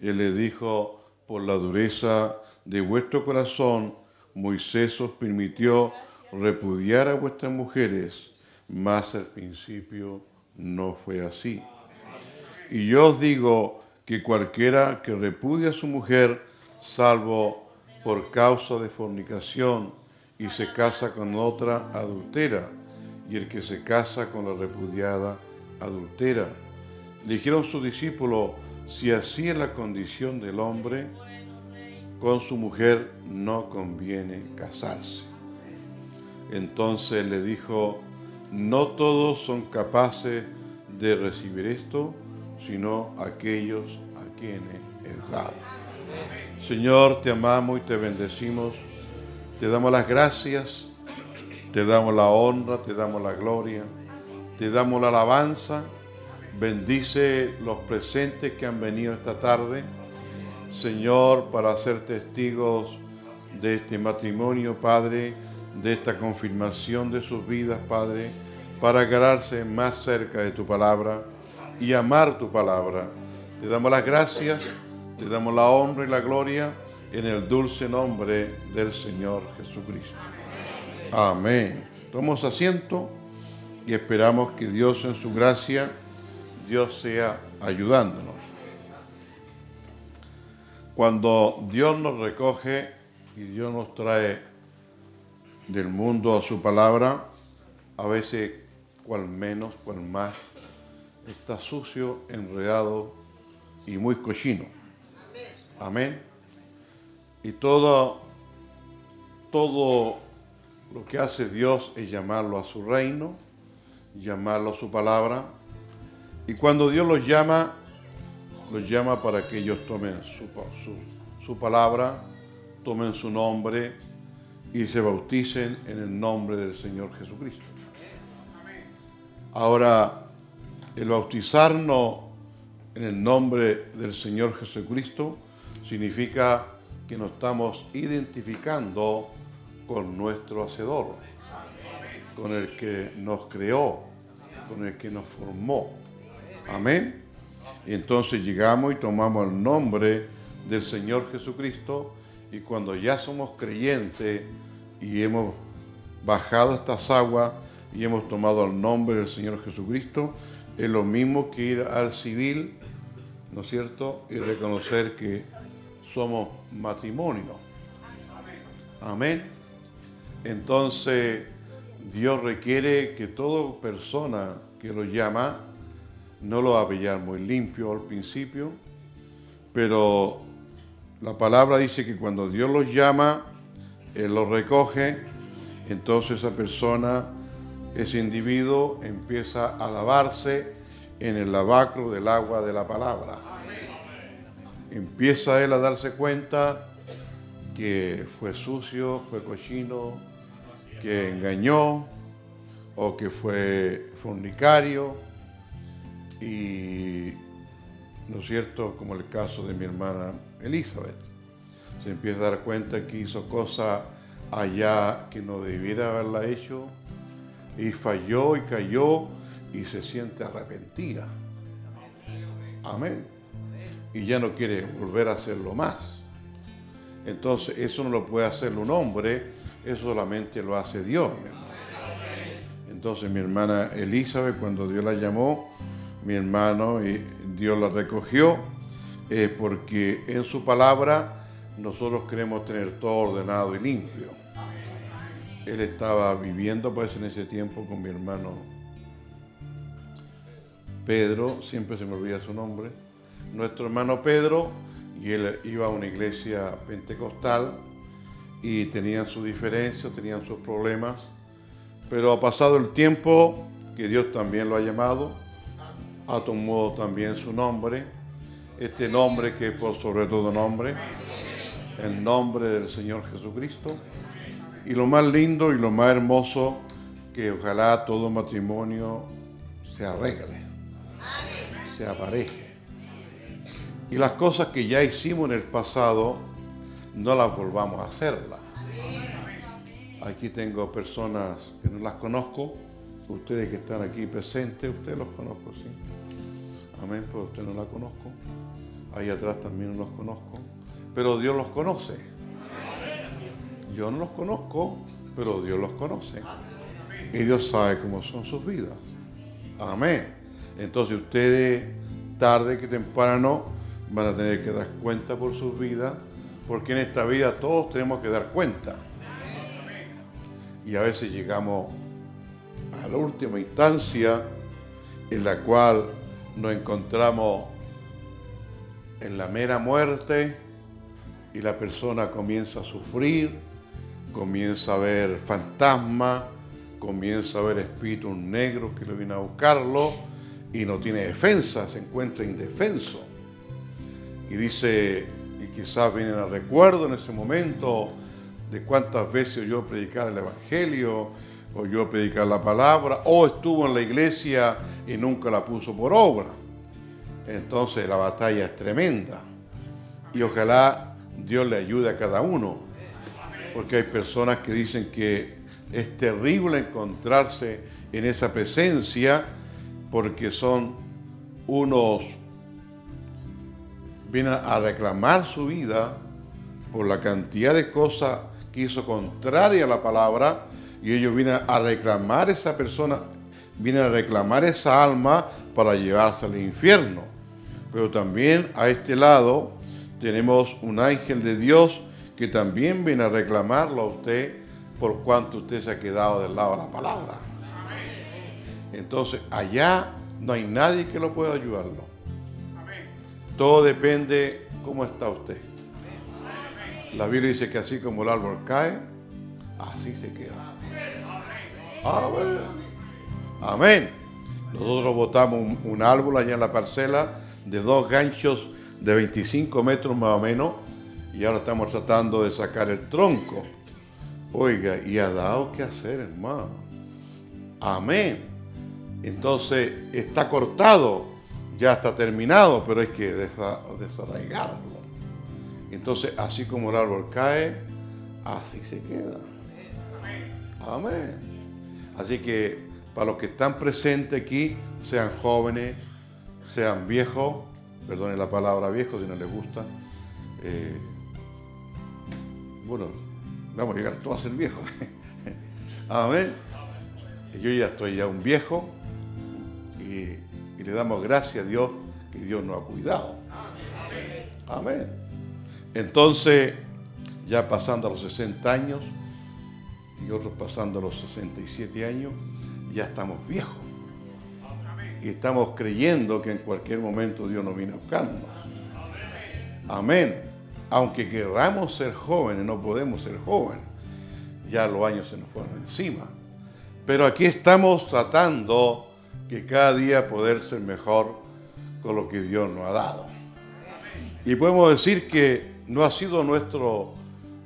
Él le dijo, por la dureza de vuestro corazón, Moisés os permitió repudiar a vuestras mujeres, mas al principio no fue así. Y yo os digo que cualquiera que repudia a su mujer, salvo por causa de fornicación, y se casa con otra adultera, y el que se casa con la repudiada adultera. Le dijeron sus discípulos, si así es la condición del hombre, con su mujer no conviene casarse. Entonces le dijo, no todos son capaces de recibir esto, sino aquellos a quienes es dado. Señor, te amamos y te bendecimos. Te damos las gracias, te damos la honra, te damos la gloria, te damos la alabanza. Bendice los presentes que han venido esta tarde. Señor, para ser testigos de este matrimonio, Padre, de esta confirmación de sus vidas, Padre, para agarrarse más cerca de tu palabra y amar tu palabra. Te damos las gracias, te damos la honra y la gloria en el dulce nombre del Señor Jesucristo. Amén. Tomamos asiento y esperamos que Dios en su gracia, Dios sea ayudándonos. Cuando Dios nos recoge y Dios nos trae del mundo a su palabra, a veces cual menos, cual más, está sucio, enredado y muy cochino. Amén. Y todo, todo lo que hace Dios es llamarlo a su reino, llamarlo a su palabra. Y cuando Dios los llama, los llama para que ellos tomen su, su, su palabra, tomen su nombre y se bauticen en el nombre del Señor Jesucristo. Ahora, el bautizarnos en el nombre del Señor Jesucristo significa que nos estamos identificando con nuestro Hacedor, con el que nos creó, con el que nos formó. Amén. Entonces llegamos y tomamos el nombre del Señor Jesucristo y cuando ya somos creyentes y hemos bajado estas aguas y hemos tomado el nombre del Señor Jesucristo, es lo mismo que ir al civil, ¿no es cierto? Y reconocer que somos matrimonio. Amén. Entonces, Dios requiere que toda persona que lo llama, no lo va a pillar muy limpio al principio, pero la palabra dice que cuando Dios los llama, Él los recoge, entonces esa persona, ese individuo empieza a lavarse, en el lavacro del agua de la palabra. Empieza él a darse cuenta que fue sucio, fue cochino, que engañó o que fue fornicario y, ¿no es cierto?, como el caso de mi hermana Elizabeth. Se empieza a dar cuenta que hizo cosas allá que no debiera haberla hecho y falló y cayó y se siente arrepentida. Amén. Y ya no quiere volver a hacerlo más. Entonces, eso no lo puede hacer un hombre, eso solamente lo hace Dios. mi. Entonces, mi hermana Elizabeth, cuando Dios la llamó, mi hermano, y Dios la recogió, porque en su palabra nosotros queremos tener todo ordenado y limpio. Él estaba viviendo, pues, en ese tiempo con mi hermano Pedro, siempre se me olvida su nombre, nuestro hermano Pedro, y él iba a una iglesia pentecostal y tenían sus diferencias, tenían sus problemas, pero ha pasado el tiempo que Dios también lo ha llamado, ha tomado también su nombre, este nombre que es por sobre todo nombre, el nombre del Señor Jesucristo, y lo más lindo y lo más hermoso, que ojalá todo matrimonio se arregle, se apareje. Y las cosas que ya hicimos en el pasado, no las volvamos a hacerlas. Aquí tengo personas que no las conozco, ustedes que están aquí presentes, ustedes los conozco, sí. Amén, pues usted no la conozco. Ahí atrás también no los conozco. Pero Dios los conoce. Yo no los conozco, pero Dios los conoce. Y Dios sabe cómo son sus vidas. Amén. Entonces ustedes, tarde que temprano, van a tener que dar cuenta por sus vidas, porque en esta vida todos tenemos que dar cuenta. Y a veces llegamos a la última instancia en la cual nos encontramos en la mera muerte y la persona comienza a sufrir, comienza a ver fantasmas, comienza a ver espíritus negros que lo vienen a buscarlo y no tiene defensa, se encuentra indefenso. Y dice, y quizás vienen a recuerdo en ese momento de cuántas veces yo predicar el Evangelio, o yo predicar la palabra, o estuvo en la iglesia y nunca la puso por obra. Entonces la batalla es tremenda. Y ojalá Dios le ayude a cada uno. Porque hay personas que dicen que es terrible encontrarse en esa presencia porque son unos, vienen a reclamar su vida por la cantidad de cosas que hizo contraria a la palabra y ellos vienen a reclamar esa persona, vienen a reclamar esa alma para llevarse al infierno. Pero también a este lado tenemos un ángel de Dios que también viene a reclamarlo a usted por cuanto usted se ha quedado del lado de la palabra. Entonces, allá no hay nadie que lo pueda ayudarlo. Todo depende cómo está usted. La Biblia dice que así como el árbol cae, así se queda. Amén. Amén. Nosotros botamos un, árbol allá en la parcela de dos ganchos de 25 metros más o menos y ahora estamos tratando de sacar el tronco. Oiga, y ha dado que hacer, hermano. Amén. Entonces está cortado, ya está terminado, pero hay que desa- desarraigarlo. Entonces, así como el árbol cae, así se queda. Amén. Así que para los que están presentes aquí, sean jóvenes, sean viejos, perdonen la palabra viejo si no les gusta. eh, bueno, vamos a llegar todos a ser viejos. *laughs* Amén. Yo ya estoy ya un viejo y, y le damos gracias a Dios que Dios nos ha cuidado. Amén. Entonces, ya pasando a los 60 años y otros pasando a los 67 años, ya estamos viejos. Y estamos creyendo que en cualquier momento Dios nos viene a buscarnos. Amén. Aunque queramos ser jóvenes, no podemos ser jóvenes. Ya los años se nos fueron encima. Pero aquí estamos tratando que cada día poder ser mejor con lo que Dios nos ha dado. Y podemos decir que no ha sido nuestro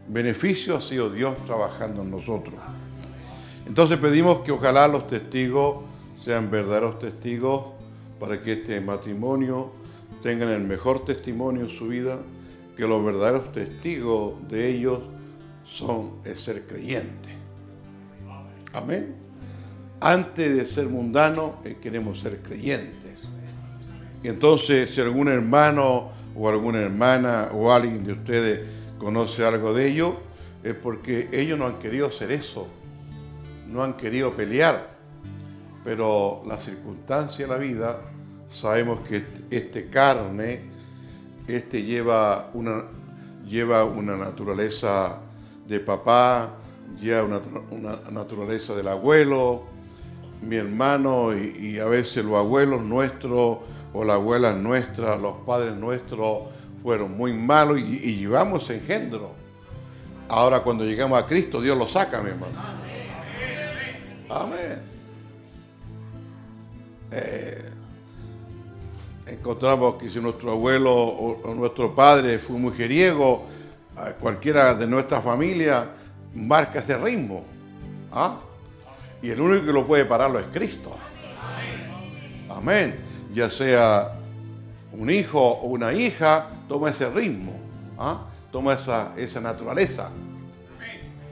beneficio, ha sido Dios trabajando en nosotros. Entonces pedimos que ojalá los testigos sean verdaderos testigos para que este matrimonio tengan el mejor testimonio en su vida, que los verdaderos testigos de ellos son el ser creyentes. Amén. Antes de ser mundanos, eh, queremos ser creyentes. Y entonces, si algún hermano o alguna hermana o alguien de ustedes conoce algo de ello, es porque ellos no han querido hacer eso, no han querido pelear. Pero la circunstancia de la vida, sabemos que este carne, este lleva una, lleva una naturaleza de papá, lleva una naturaleza del abuelo, mi hermano y, a veces los abuelos nuestros o las abuelas nuestras, los padres nuestros fueron muy malos y, y llevamos engendro. Ahora cuando llegamos a Cristo, Dios lo saca, mi hermano. Amén. Eh, encontramos que si nuestro abuelo o, o nuestro padre fue mujeriego, cualquiera de nuestra familia marca ese ritmo. ¿Ah? Y el único que lo puede pararlo es Cristo. Amén. Ya sea un hijo o una hija, toma ese ritmo. ¿ah? Toma esa, esa naturaleza.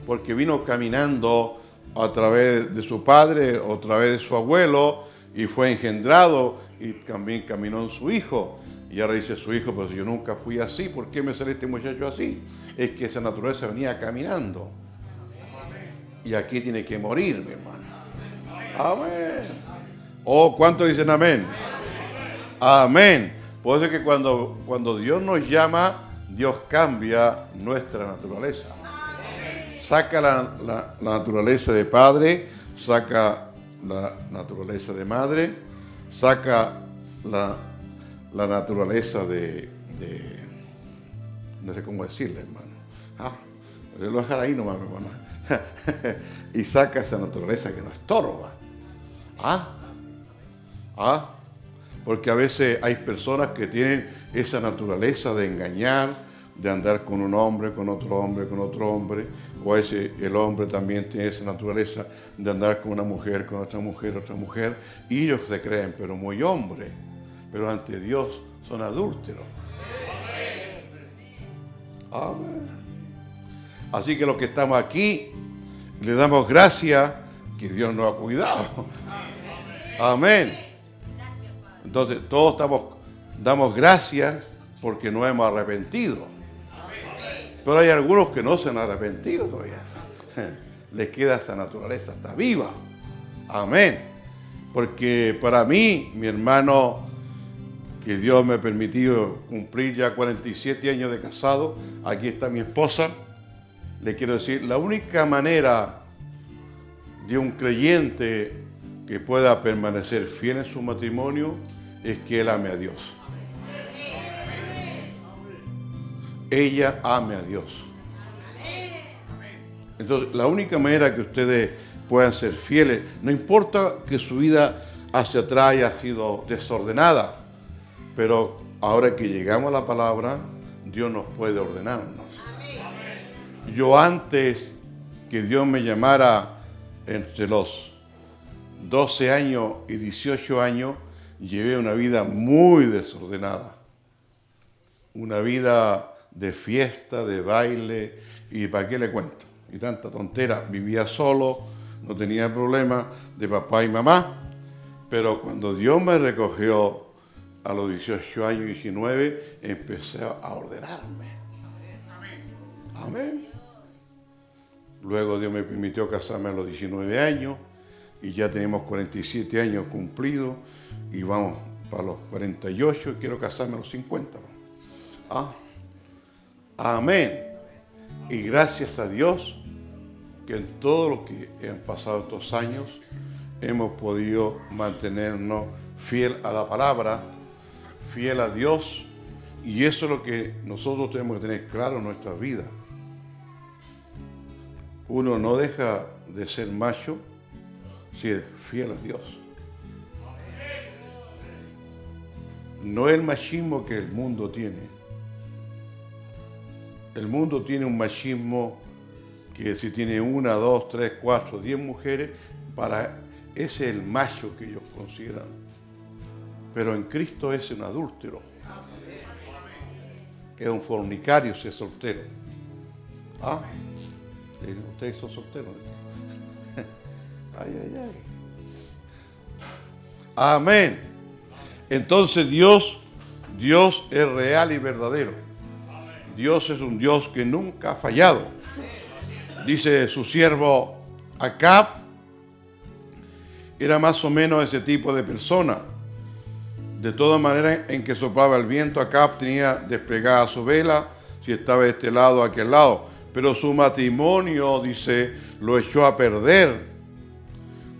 Porque vino caminando a través de su padre o a través de su abuelo y fue engendrado y también caminó en su hijo. Y ahora dice su hijo, pues yo nunca fui así, ¿por qué me sale este muchacho así? Es que esa naturaleza venía caminando. Y aquí tiene que morir, mi hermano. Amén. Oh, ¿cuántos dicen amén? Amén. Por eso es que cuando, cuando Dios nos llama, Dios cambia nuestra naturaleza. Saca la, la, naturaleza de padre, saca la naturaleza de madre, saca la, la naturaleza de, no sé cómo decirle, hermano. Ah, lo dejar ahí nomás, hermano. *laughs* y saca esa naturaleza que nos estorba. ¿Ah? ¿Ah? Porque a veces hay personas que tienen esa naturaleza de engañar, de andar con un hombre, con otro hombre, con otro hombre, o a veces el hombre también tiene esa naturaleza de andar con una mujer, con otra mujer, otra mujer, y ellos se creen, pero muy hombre, pero ante Dios son adúlteros. Amén. Así que los que estamos aquí, le damos gracias que Dios nos ha cuidado. Amén. Entonces, todos damos gracias porque nos hemos arrepentido. Pero hay algunos que no se han arrepentido todavía. *laughs* Les queda esa naturaleza, está viva. Amén. Porque para mí, mi hermano, que Dios me ha permitido cumplir ya 47 años de casado, aquí está mi esposa, le quiero decir, la única manera de un creyente que pueda permanecer fiel en su matrimonio es que él ame a Dios. Ella ame a Dios. Entonces, la única manera que ustedes puedan ser fieles, no importa que su vida hacia atrás haya sido desordenada, pero ahora que llegamos a la palabra, Dios nos puede ordenarnos. Yo antes que Dios me llamara entre los 12 años y 18 años, llevé una vida muy desordenada. Una vida de fiesta, de baile, y para qué le cuento. Y tanta tontera. Vivía solo, no tenía problema de papá y mamá. Pero cuando Dios me recogió a los 18 años, 19, empecé a ordenarme. Amén. Luego Dios me permitió casarme a los 19 años y ya tenemos 47 años cumplidos y vamos para los 48 y quiero casarme a los 50. Ah. Amén. Y gracias a Dios que en todo lo que han pasado estos años hemos podido mantenernos fiel a la palabra, fiel a Dios y eso es lo que nosotros tenemos que tener claro en nuestra vida uno no deja de ser macho si es fiel a Dios. no el machismo que el mundo tiene. El mundo tiene un machismo que si tiene una, dos, tres, cuatro, diez mujeres, para ese es el macho que ellos consideran. Pero en Cristo es un adúltero. Es un fornicario si es soltero. Ah, ustedes son solteros. *laughs* ay, ay, ay. Amén. Entonces Dios, Dios es real y verdadero. Dios es un Dios que nunca ha fallado. Dice su siervo Acab, era más o menos ese tipo de persona. De todas maneras, en que soplaba el viento, Acab tenía desplegada su vela, si estaba de este lado o aquel lado. Pero su matrimonio, dice, lo echó a perder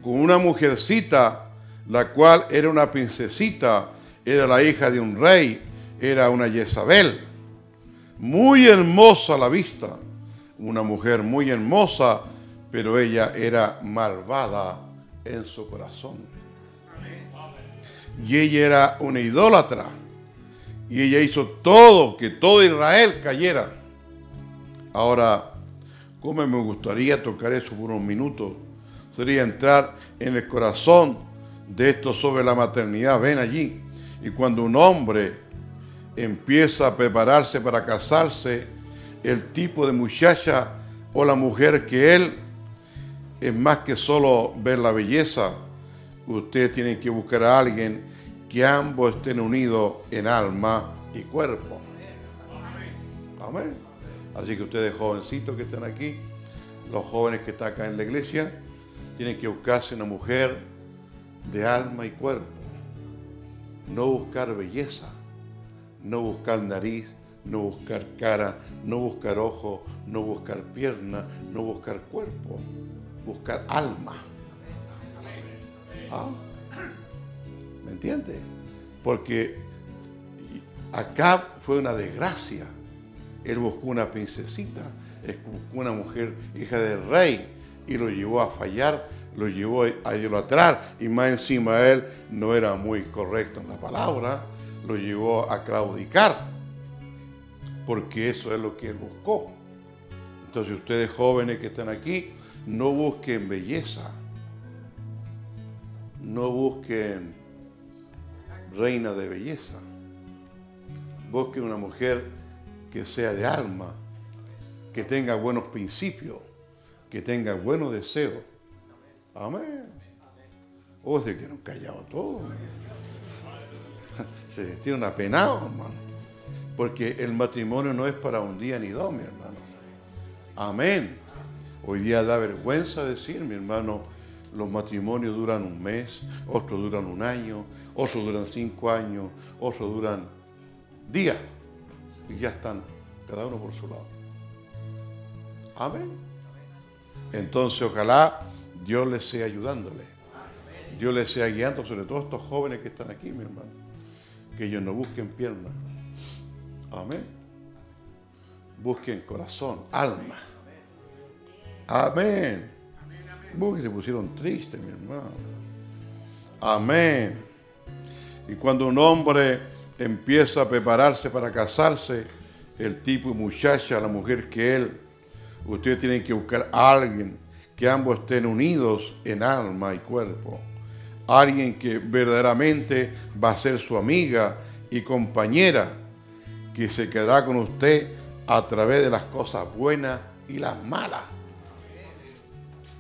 con una mujercita, la cual era una princesita, era la hija de un rey, era una Jezabel. Muy hermosa a la vista, una mujer muy hermosa, pero ella era malvada en su corazón. Y ella era una idólatra. Y ella hizo todo, que todo Israel cayera. Ahora, ¿cómo me gustaría tocar eso por unos minutos? Sería entrar en el corazón de esto sobre la maternidad. Ven allí. Y cuando un hombre empieza a prepararse para casarse, el tipo de muchacha o la mujer que él es más que solo ver la belleza. Ustedes tienen que buscar a alguien que ambos estén unidos en alma y cuerpo. Amén. Así que ustedes jovencitos que están aquí, los jóvenes que están acá en la iglesia, tienen que buscarse una mujer de alma y cuerpo. No buscar belleza, no buscar nariz, no buscar cara, no buscar ojo, no buscar pierna, no buscar cuerpo, buscar alma. ¿Ah? ¿Me entiende? Porque acá fue una desgracia. Él buscó una princesita, buscó una mujer hija del rey y lo llevó a fallar, lo llevó a idolatrar y más encima él no era muy correcto en la palabra, lo llevó a claudicar porque eso es lo que él buscó. Entonces ustedes jóvenes que están aquí, no busquen belleza, no busquen reina de belleza, busquen una mujer que sea de alma, que tenga buenos principios, que tenga buenos deseos. Amén. O *laughs* se quedaron callados todos. Se sintieron apenados, hermano. Porque el matrimonio no es para un día ni dos, mi hermano. Amén. Hoy día da vergüenza decir, mi hermano, los matrimonios duran un mes, otros duran un año, otros duran cinco años, otros duran días. Y ya están, cada uno por su lado. Amén. Entonces, ojalá Dios les sea ayudándole. Dios les sea guiando, sobre todo estos jóvenes que están aquí, mi hermano. Que ellos no busquen piernas. Amén. Busquen corazón, alma. Amén. Busquen, se pusieron tristes, mi hermano. Amén. Y cuando un hombre empieza a prepararse para casarse, el tipo y muchacha, la mujer que él, ustedes tienen que buscar a alguien que ambos estén unidos en alma y cuerpo. Alguien que verdaderamente va a ser su amiga y compañera, que se quedará con usted a través de las cosas buenas y las malas.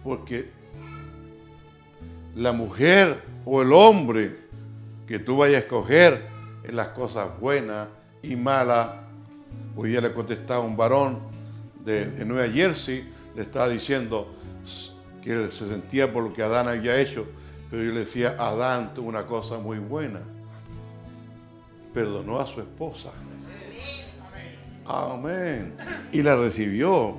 Porque la mujer o el hombre que tú vayas a escoger en las cosas buenas y malas. Hoy día le contestaba un varón de, Nueva Jersey, le estaba diciendo que él se sentía por lo que Adán había hecho, pero yo le decía, Adán tuvo una cosa muy buena, perdonó a su esposa. Amén. Y la recibió.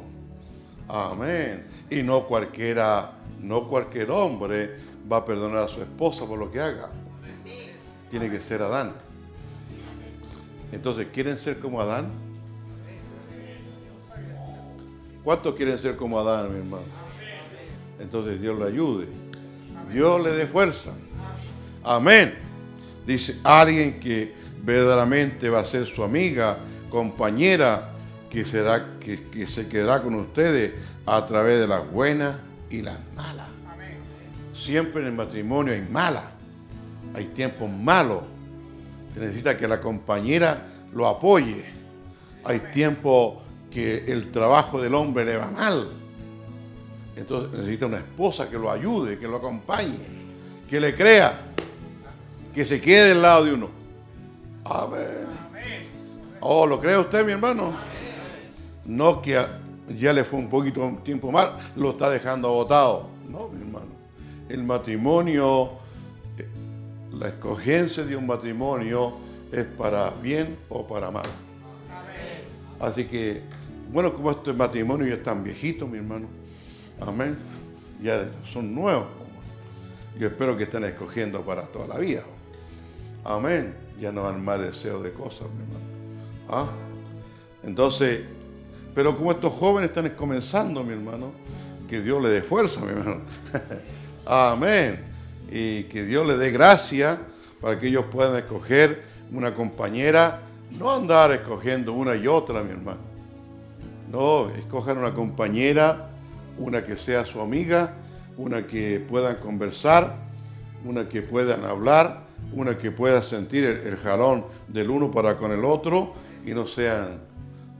Amén. Y no cualquiera, no cualquier hombre va a perdonar a su esposa por lo que haga. Tiene que ser Adán. Entonces, ¿quieren ser como Adán? ¿Cuántos quieren ser como Adán, mi hermano? Entonces Dios le ayude. Dios le dé fuerza. Amén. Dice alguien que verdaderamente va a ser su amiga, compañera, que, será, que, que se quedará con ustedes a través de las buenas y las malas. Siempre en el matrimonio hay malas, hay tiempos malos. Necesita que la compañera lo apoye. Hay tiempo que el trabajo del hombre le va mal. Entonces necesita una esposa que lo ayude, que lo acompañe, que le crea, que se quede del lado de uno. Amén. Oh, ¿lo cree usted, mi hermano? No que ya le fue un poquito tiempo mal, lo está dejando agotado. No, mi hermano. El matrimonio, la escogencia de un matrimonio es para bien o para mal. Así que, bueno, como estos matrimonios ya están viejitos, mi hermano. Amén. Ya son nuevos. Yo espero que estén escogiendo para toda la vida. Amén. Ya no van más deseos de cosas, mi hermano. ¿Ah? Entonces, pero como estos jóvenes están comenzando, mi hermano, que Dios le dé fuerza, mi hermano. *laughs* Amén. Y que Dios le dé gracia para que ellos puedan escoger una compañera, no andar escogiendo una y otra, mi hermano. No, escojan una compañera, una que sea su amiga, una que puedan conversar, una que puedan hablar, una que pueda sentir el, el jalón del uno para con el otro y no sean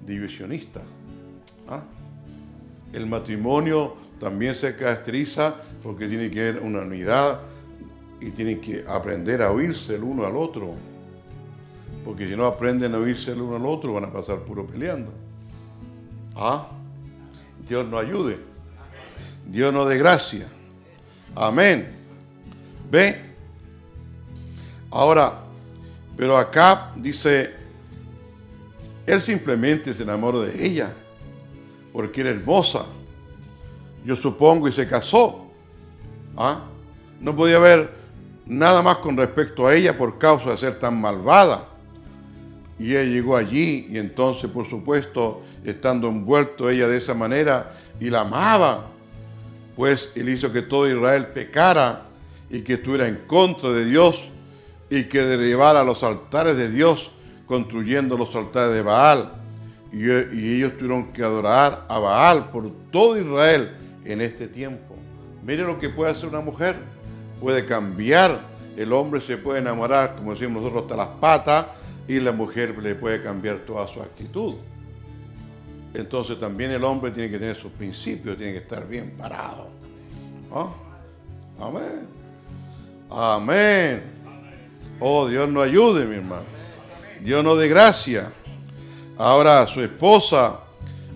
divisionistas. ¿Ah? El matrimonio también se caracteriza porque tiene que haber una unidad y tienen que aprender a oírse el uno al otro. Porque si no aprenden a oírse el uno al otro, van a pasar puro peleando. ¿Ah? Dios nos ayude. Dios nos dé gracia. Amén. ¿Ve? Ahora, pero acá dice, él simplemente se enamoró de ella porque era hermosa. Yo supongo y se casó. ¿Ah? No podía haber nada más con respecto a ella por causa de ser tan malvada. Y ella llegó allí y entonces, por supuesto, estando envuelto ella de esa manera y la amaba, pues él hizo que todo Israel pecara y que estuviera en contra de Dios y que derribara los altares de Dios construyendo los altares de Baal. Y, y ellos tuvieron que adorar a Baal por todo Israel en este tiempo. Mire lo que puede hacer una mujer. Puede cambiar. El hombre se puede enamorar, como decimos nosotros, hasta las patas y la mujer le puede cambiar toda su actitud. Entonces también el hombre tiene que tener sus principios, tiene que estar bien parado. ¿Ah? Amén. Amén. Oh, Dios nos ayude, mi hermano. Dios nos dé gracia. Ahora su esposa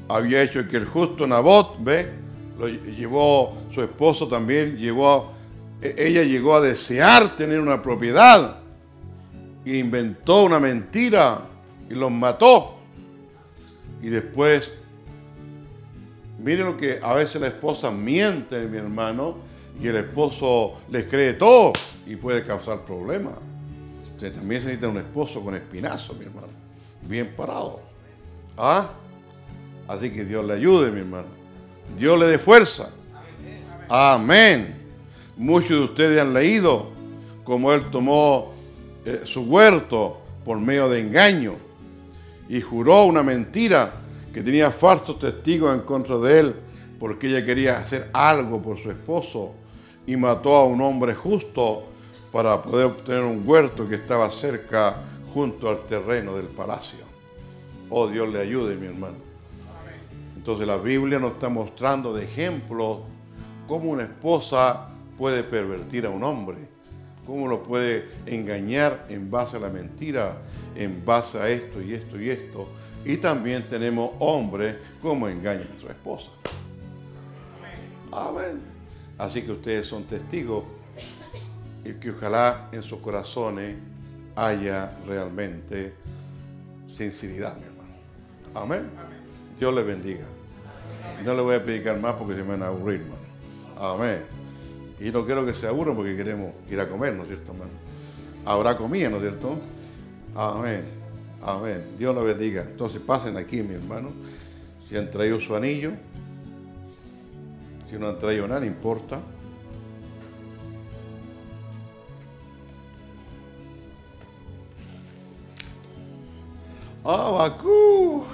había hecho que el justo Nabot, ve, lo llevó, su esposo también llevó, ella llegó a desear tener una propiedad e inventó una mentira y los mató. Y después, miren lo que a veces la esposa miente, mi hermano, y el esposo les cree todo y puede causar problemas. También se necesita un esposo con espinazo, mi hermano, bien parado. ¿Ah? Así que Dios le ayude, mi hermano. Dios le dé fuerza. Amén. Muchos de ustedes han leído cómo él tomó eh, su huerto por medio de engaño y juró una mentira que tenía falsos testigos en contra de él porque ella quería hacer algo por su esposo y mató a un hombre justo para poder obtener un huerto que estaba cerca junto al terreno del palacio. Oh, Dios le ayude, mi hermano. Entonces la Biblia nos está mostrando de ejemplo cómo una esposa puede pervertir a un hombre, cómo lo puede engañar en base a la mentira, en base a esto y esto y esto. Y también tenemos hombres como engañan a su esposa. Amén. Así que ustedes son testigos y que ojalá en sus corazones haya realmente sinceridad, mi hermano. Amén. Dios les bendiga. No le voy a predicar más porque se me van a aburrir, hermano. Amén. Y no quiero que se aburran porque queremos ir a comer, ¿no es cierto, hermano? Habrá comida, ¿no es cierto? Amén. Amén. Dios los bendiga. Entonces pasen aquí, mi hermano. Si han traído su anillo, si no han traído nada, no importa. Abacú.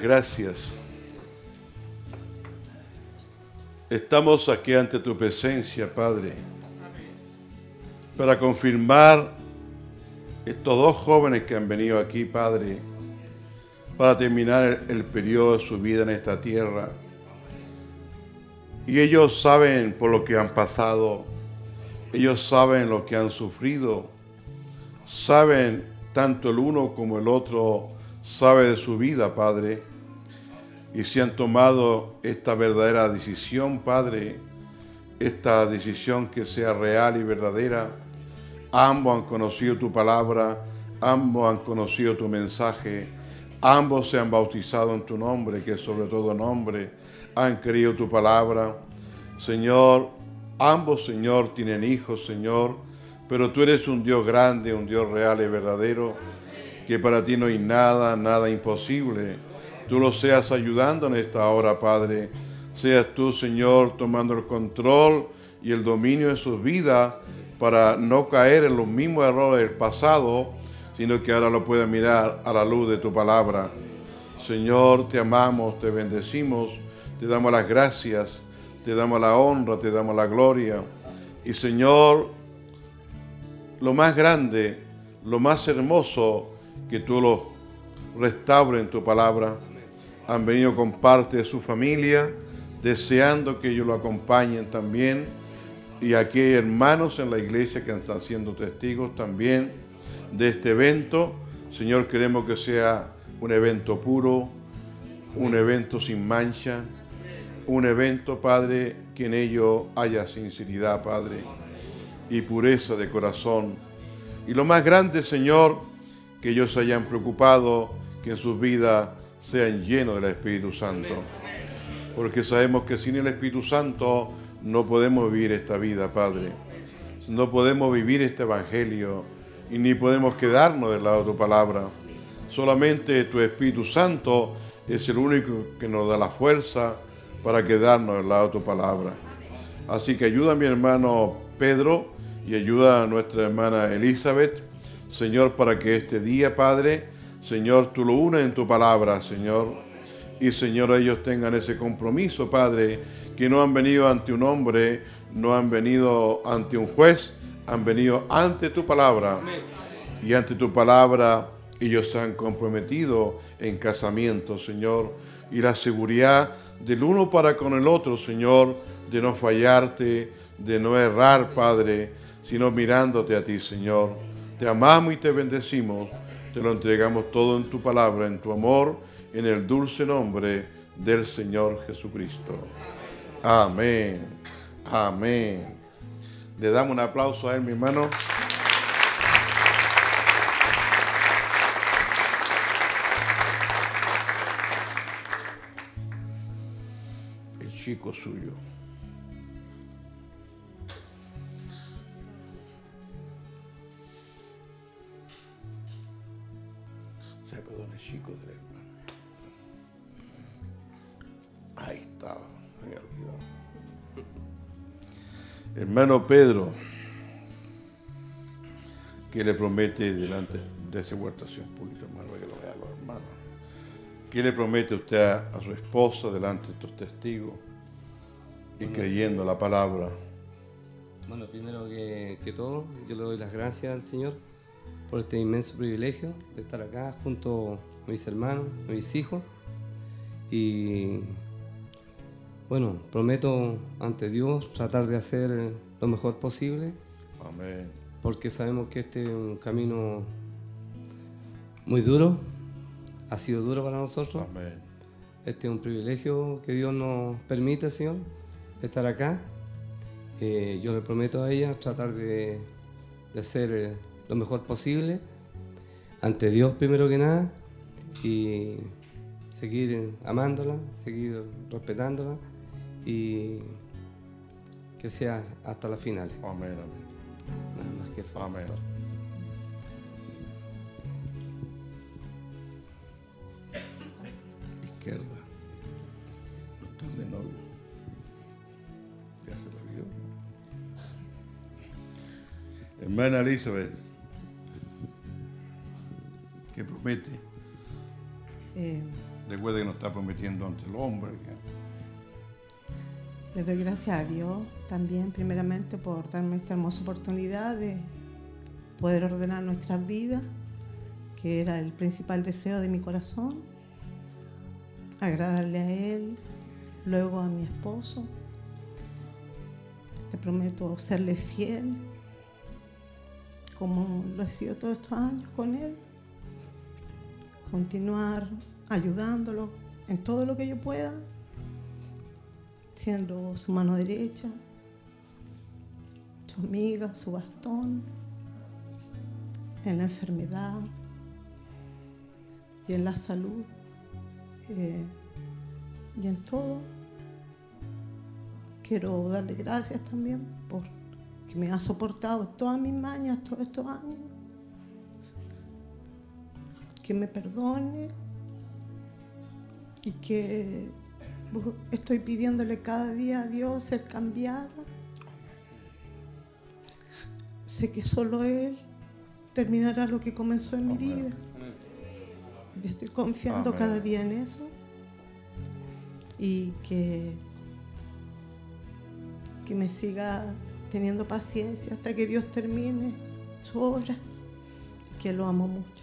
Gracias. Estamos aquí ante tu presencia, Padre, para confirmar estos dos jóvenes que han venido aquí, Padre, para terminar el, periodo de su vida en esta tierra. Y ellos saben por lo que han pasado, ellos saben lo que han sufrido, saben tanto el uno como el otro sabe de su vida, Padre. Y si han tomado esta verdadera decisión, Padre, esta decisión que sea real y verdadera, ambos han conocido tu palabra, ambos han conocido tu mensaje, ambos se han bautizado en tu nombre, que es sobre todo nombre, han creído tu palabra. Señor, ambos, Señor, tienen hijos, Señor, pero tú eres un Dios grande, un Dios real y verdadero, que para ti no hay nada, nada imposible. Tú lo seas ayudando en esta hora, Padre. Seas tú, Señor, tomando el control y el dominio de sus vidas para no caer en los mismos errores del pasado, sino que ahora lo pueda mirar a la luz de tu palabra. Señor, te amamos, te bendecimos, te damos las gracias, te damos la honra, te damos la gloria. Y Señor, lo más grande, lo más hermoso, que tú lo restaures en tu palabra. Han venido con parte de su familia, deseando que ellos lo acompañen también. Y aquí hay hermanos en la iglesia que están siendo testigos también de este evento. Señor, queremos que sea un evento puro, un evento sin mancha, un evento, Padre, que en ello haya sinceridad, Padre, y pureza de corazón. Y lo más grande, Señor, que ellos se hayan preocupado, que en sus vidas sean llenos del Espíritu Santo. Porque sabemos que sin el Espíritu Santo no podemos vivir esta vida, Padre. No podemos vivir este Evangelio y ni podemos quedarnos del lado de tu palabra. Solamente tu Espíritu Santo es el único que nos da la fuerza para quedarnos del lado de tu palabra. Así que ayuda a mi hermano Pedro y ayuda a nuestra hermana Elizabeth, Señor, para que este día, Padre, Señor, tú lo unas en tu palabra, Señor. Y Señor, ellos tengan ese compromiso, Padre, que no han venido ante un hombre, no han venido ante un juez, han venido ante tu palabra. Y ante tu palabra ellos se han comprometido en casamiento, Señor. Y la seguridad del uno para con el otro, Señor, de no fallarte, de no errar, Padre, sino mirándote a ti, Señor. Te amamos y te bendecimos. Te lo entregamos todo en tu palabra, en tu amor, en el dulce nombre del Señor Jesucristo. Amén. Amén. Le damos un aplauso a él, mi hermano. El chico suyo. Chico del hermano. Ahí estaba, me había olvidado. Hermano Pedro, ¿qué le promete delante de esa huertación pública, hermano? Para que lo vean los hermanos. ¿Qué le promete usted a, a su esposa delante de estos testigos y creyendo la palabra? Bueno, primero que, que todo, yo le doy las gracias al Señor por este inmenso privilegio de estar acá junto a mis hermanos, a mis hijos. Y bueno, prometo ante Dios tratar de hacer lo mejor posible, Amén. porque sabemos que este es un camino muy duro, ha sido duro para nosotros. Amén. Este es un privilegio que Dios nos permite, Señor, estar acá. Eh, yo le prometo a ella tratar de, de hacer lo mejor posible ante Dios primero que nada y seguir amándola, seguir respetándola y que sea hasta las finales. Amén, amén. Nada más que son. Amén. Izquierda. Están de novio. Ya se lo vio. Hermana Elizabeth, ¿qué promete? Eh, Recuerda que no está prometiendo ante el hombre. le doy gracias a Dios también, primeramente, por darme esta hermosa oportunidad de poder ordenar nuestras vidas, que era el principal deseo de mi corazón. Agradarle a Él, luego a mi esposo. Le prometo serle fiel, como lo he sido todos estos años con Él. Continuar ayudándolo en todo lo que yo pueda siendo su mano derecha, su amiga, su bastón, en la enfermedad y en la salud eh, y en todo. Quiero darle gracias también por que me ha soportado todas mis mañas todos estos años. Que me perdone y que estoy pidiéndole cada día a Dios ser cambiada. Sé que solo Él terminará lo que comenzó en mi vida. Y estoy confiando Amén. cada día en eso. Y que, que me siga teniendo paciencia hasta que Dios termine su obra. Que lo amo mucho.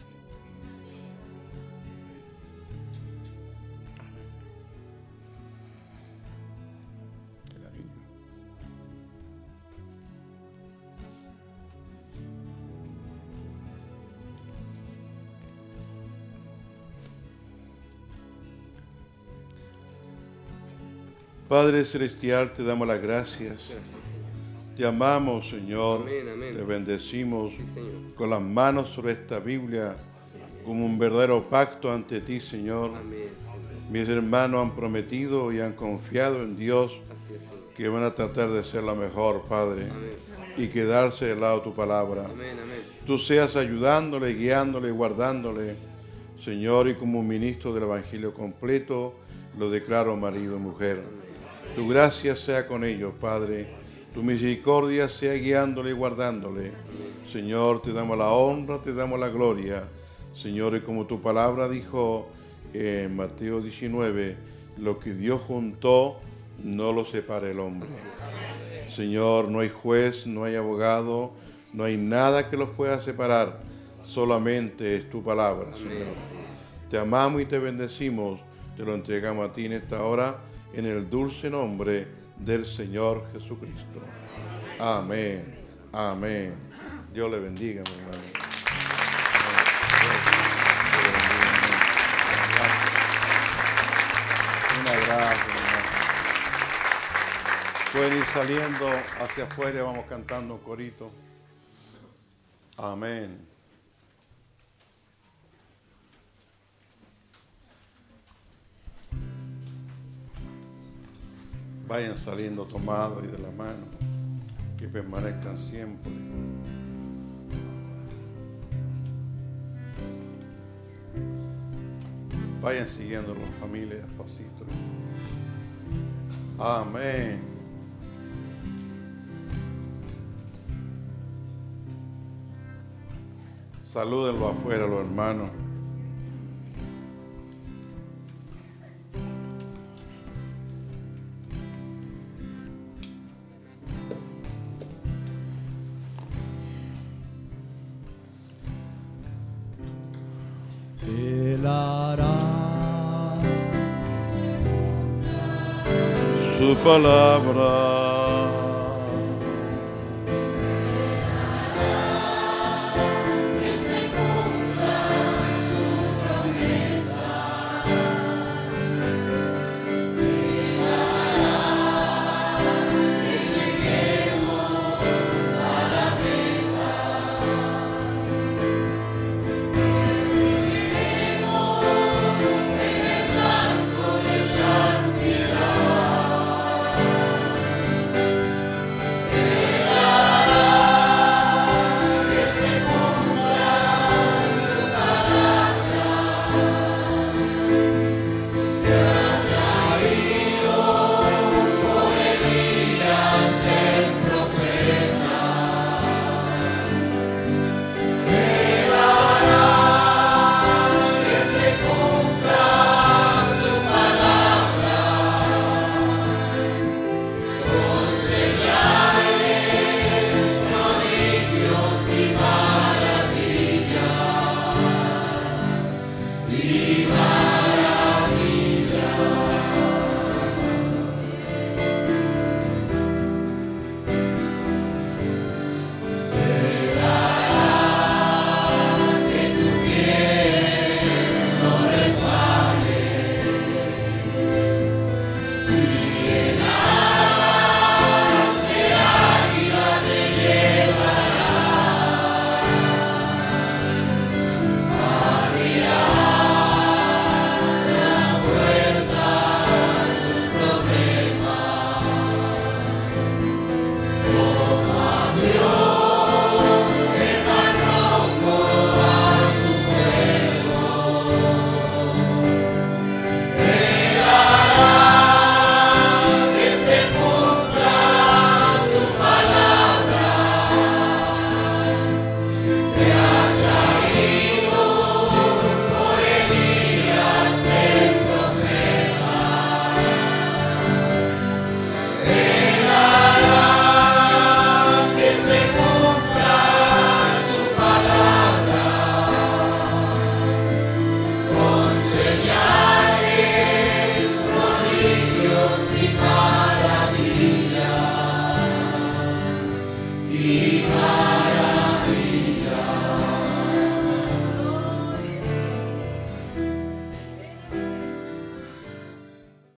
Padre Celestial, te damos las gracias. Te amamos, Señor. Amén, amén. Te bendecimos Sí, Señor. con las manos sobre esta Biblia como un verdadero pacto ante ti, Señor. Amén. Mis hermanos han prometido y han confiado en Dios es, que van a tratar de ser la mejor, Padre, y quedarse del lado de tu palabra. Tú seas ayudándole, guiándole, guardándole, Señor, y como ministro del Evangelio completo, lo declaro marido y mujer. Tu gracia sea con ellos, Padre. Tu misericordia sea guiándole y guardándole. Señor, te damos la honra, te damos la gloria. Señor, y como tu palabra dijo en Mateo 19, lo que Dios juntó, no lo separe el hombre. Señor, no hay juez, no hay abogado, no hay nada que los pueda separar. Solamente es tu palabra, Señor. Te amamos y te bendecimos. Te lo entregamos a ti en esta hora, en el dulce nombre del Señor Jesucristo. Amén. Amén. Dios le bendiga, mi hermano. Una gracia, hermano. Pueden ir saliendo hacia afuera, vamos cantando un corito. Amén. Vayan saliendo tomados y de la mano, que permanezcan siempre. Vayan siguiendo las familias despacito. Amén. Salúdenlo afuera, los hermanos. Hará Su palabra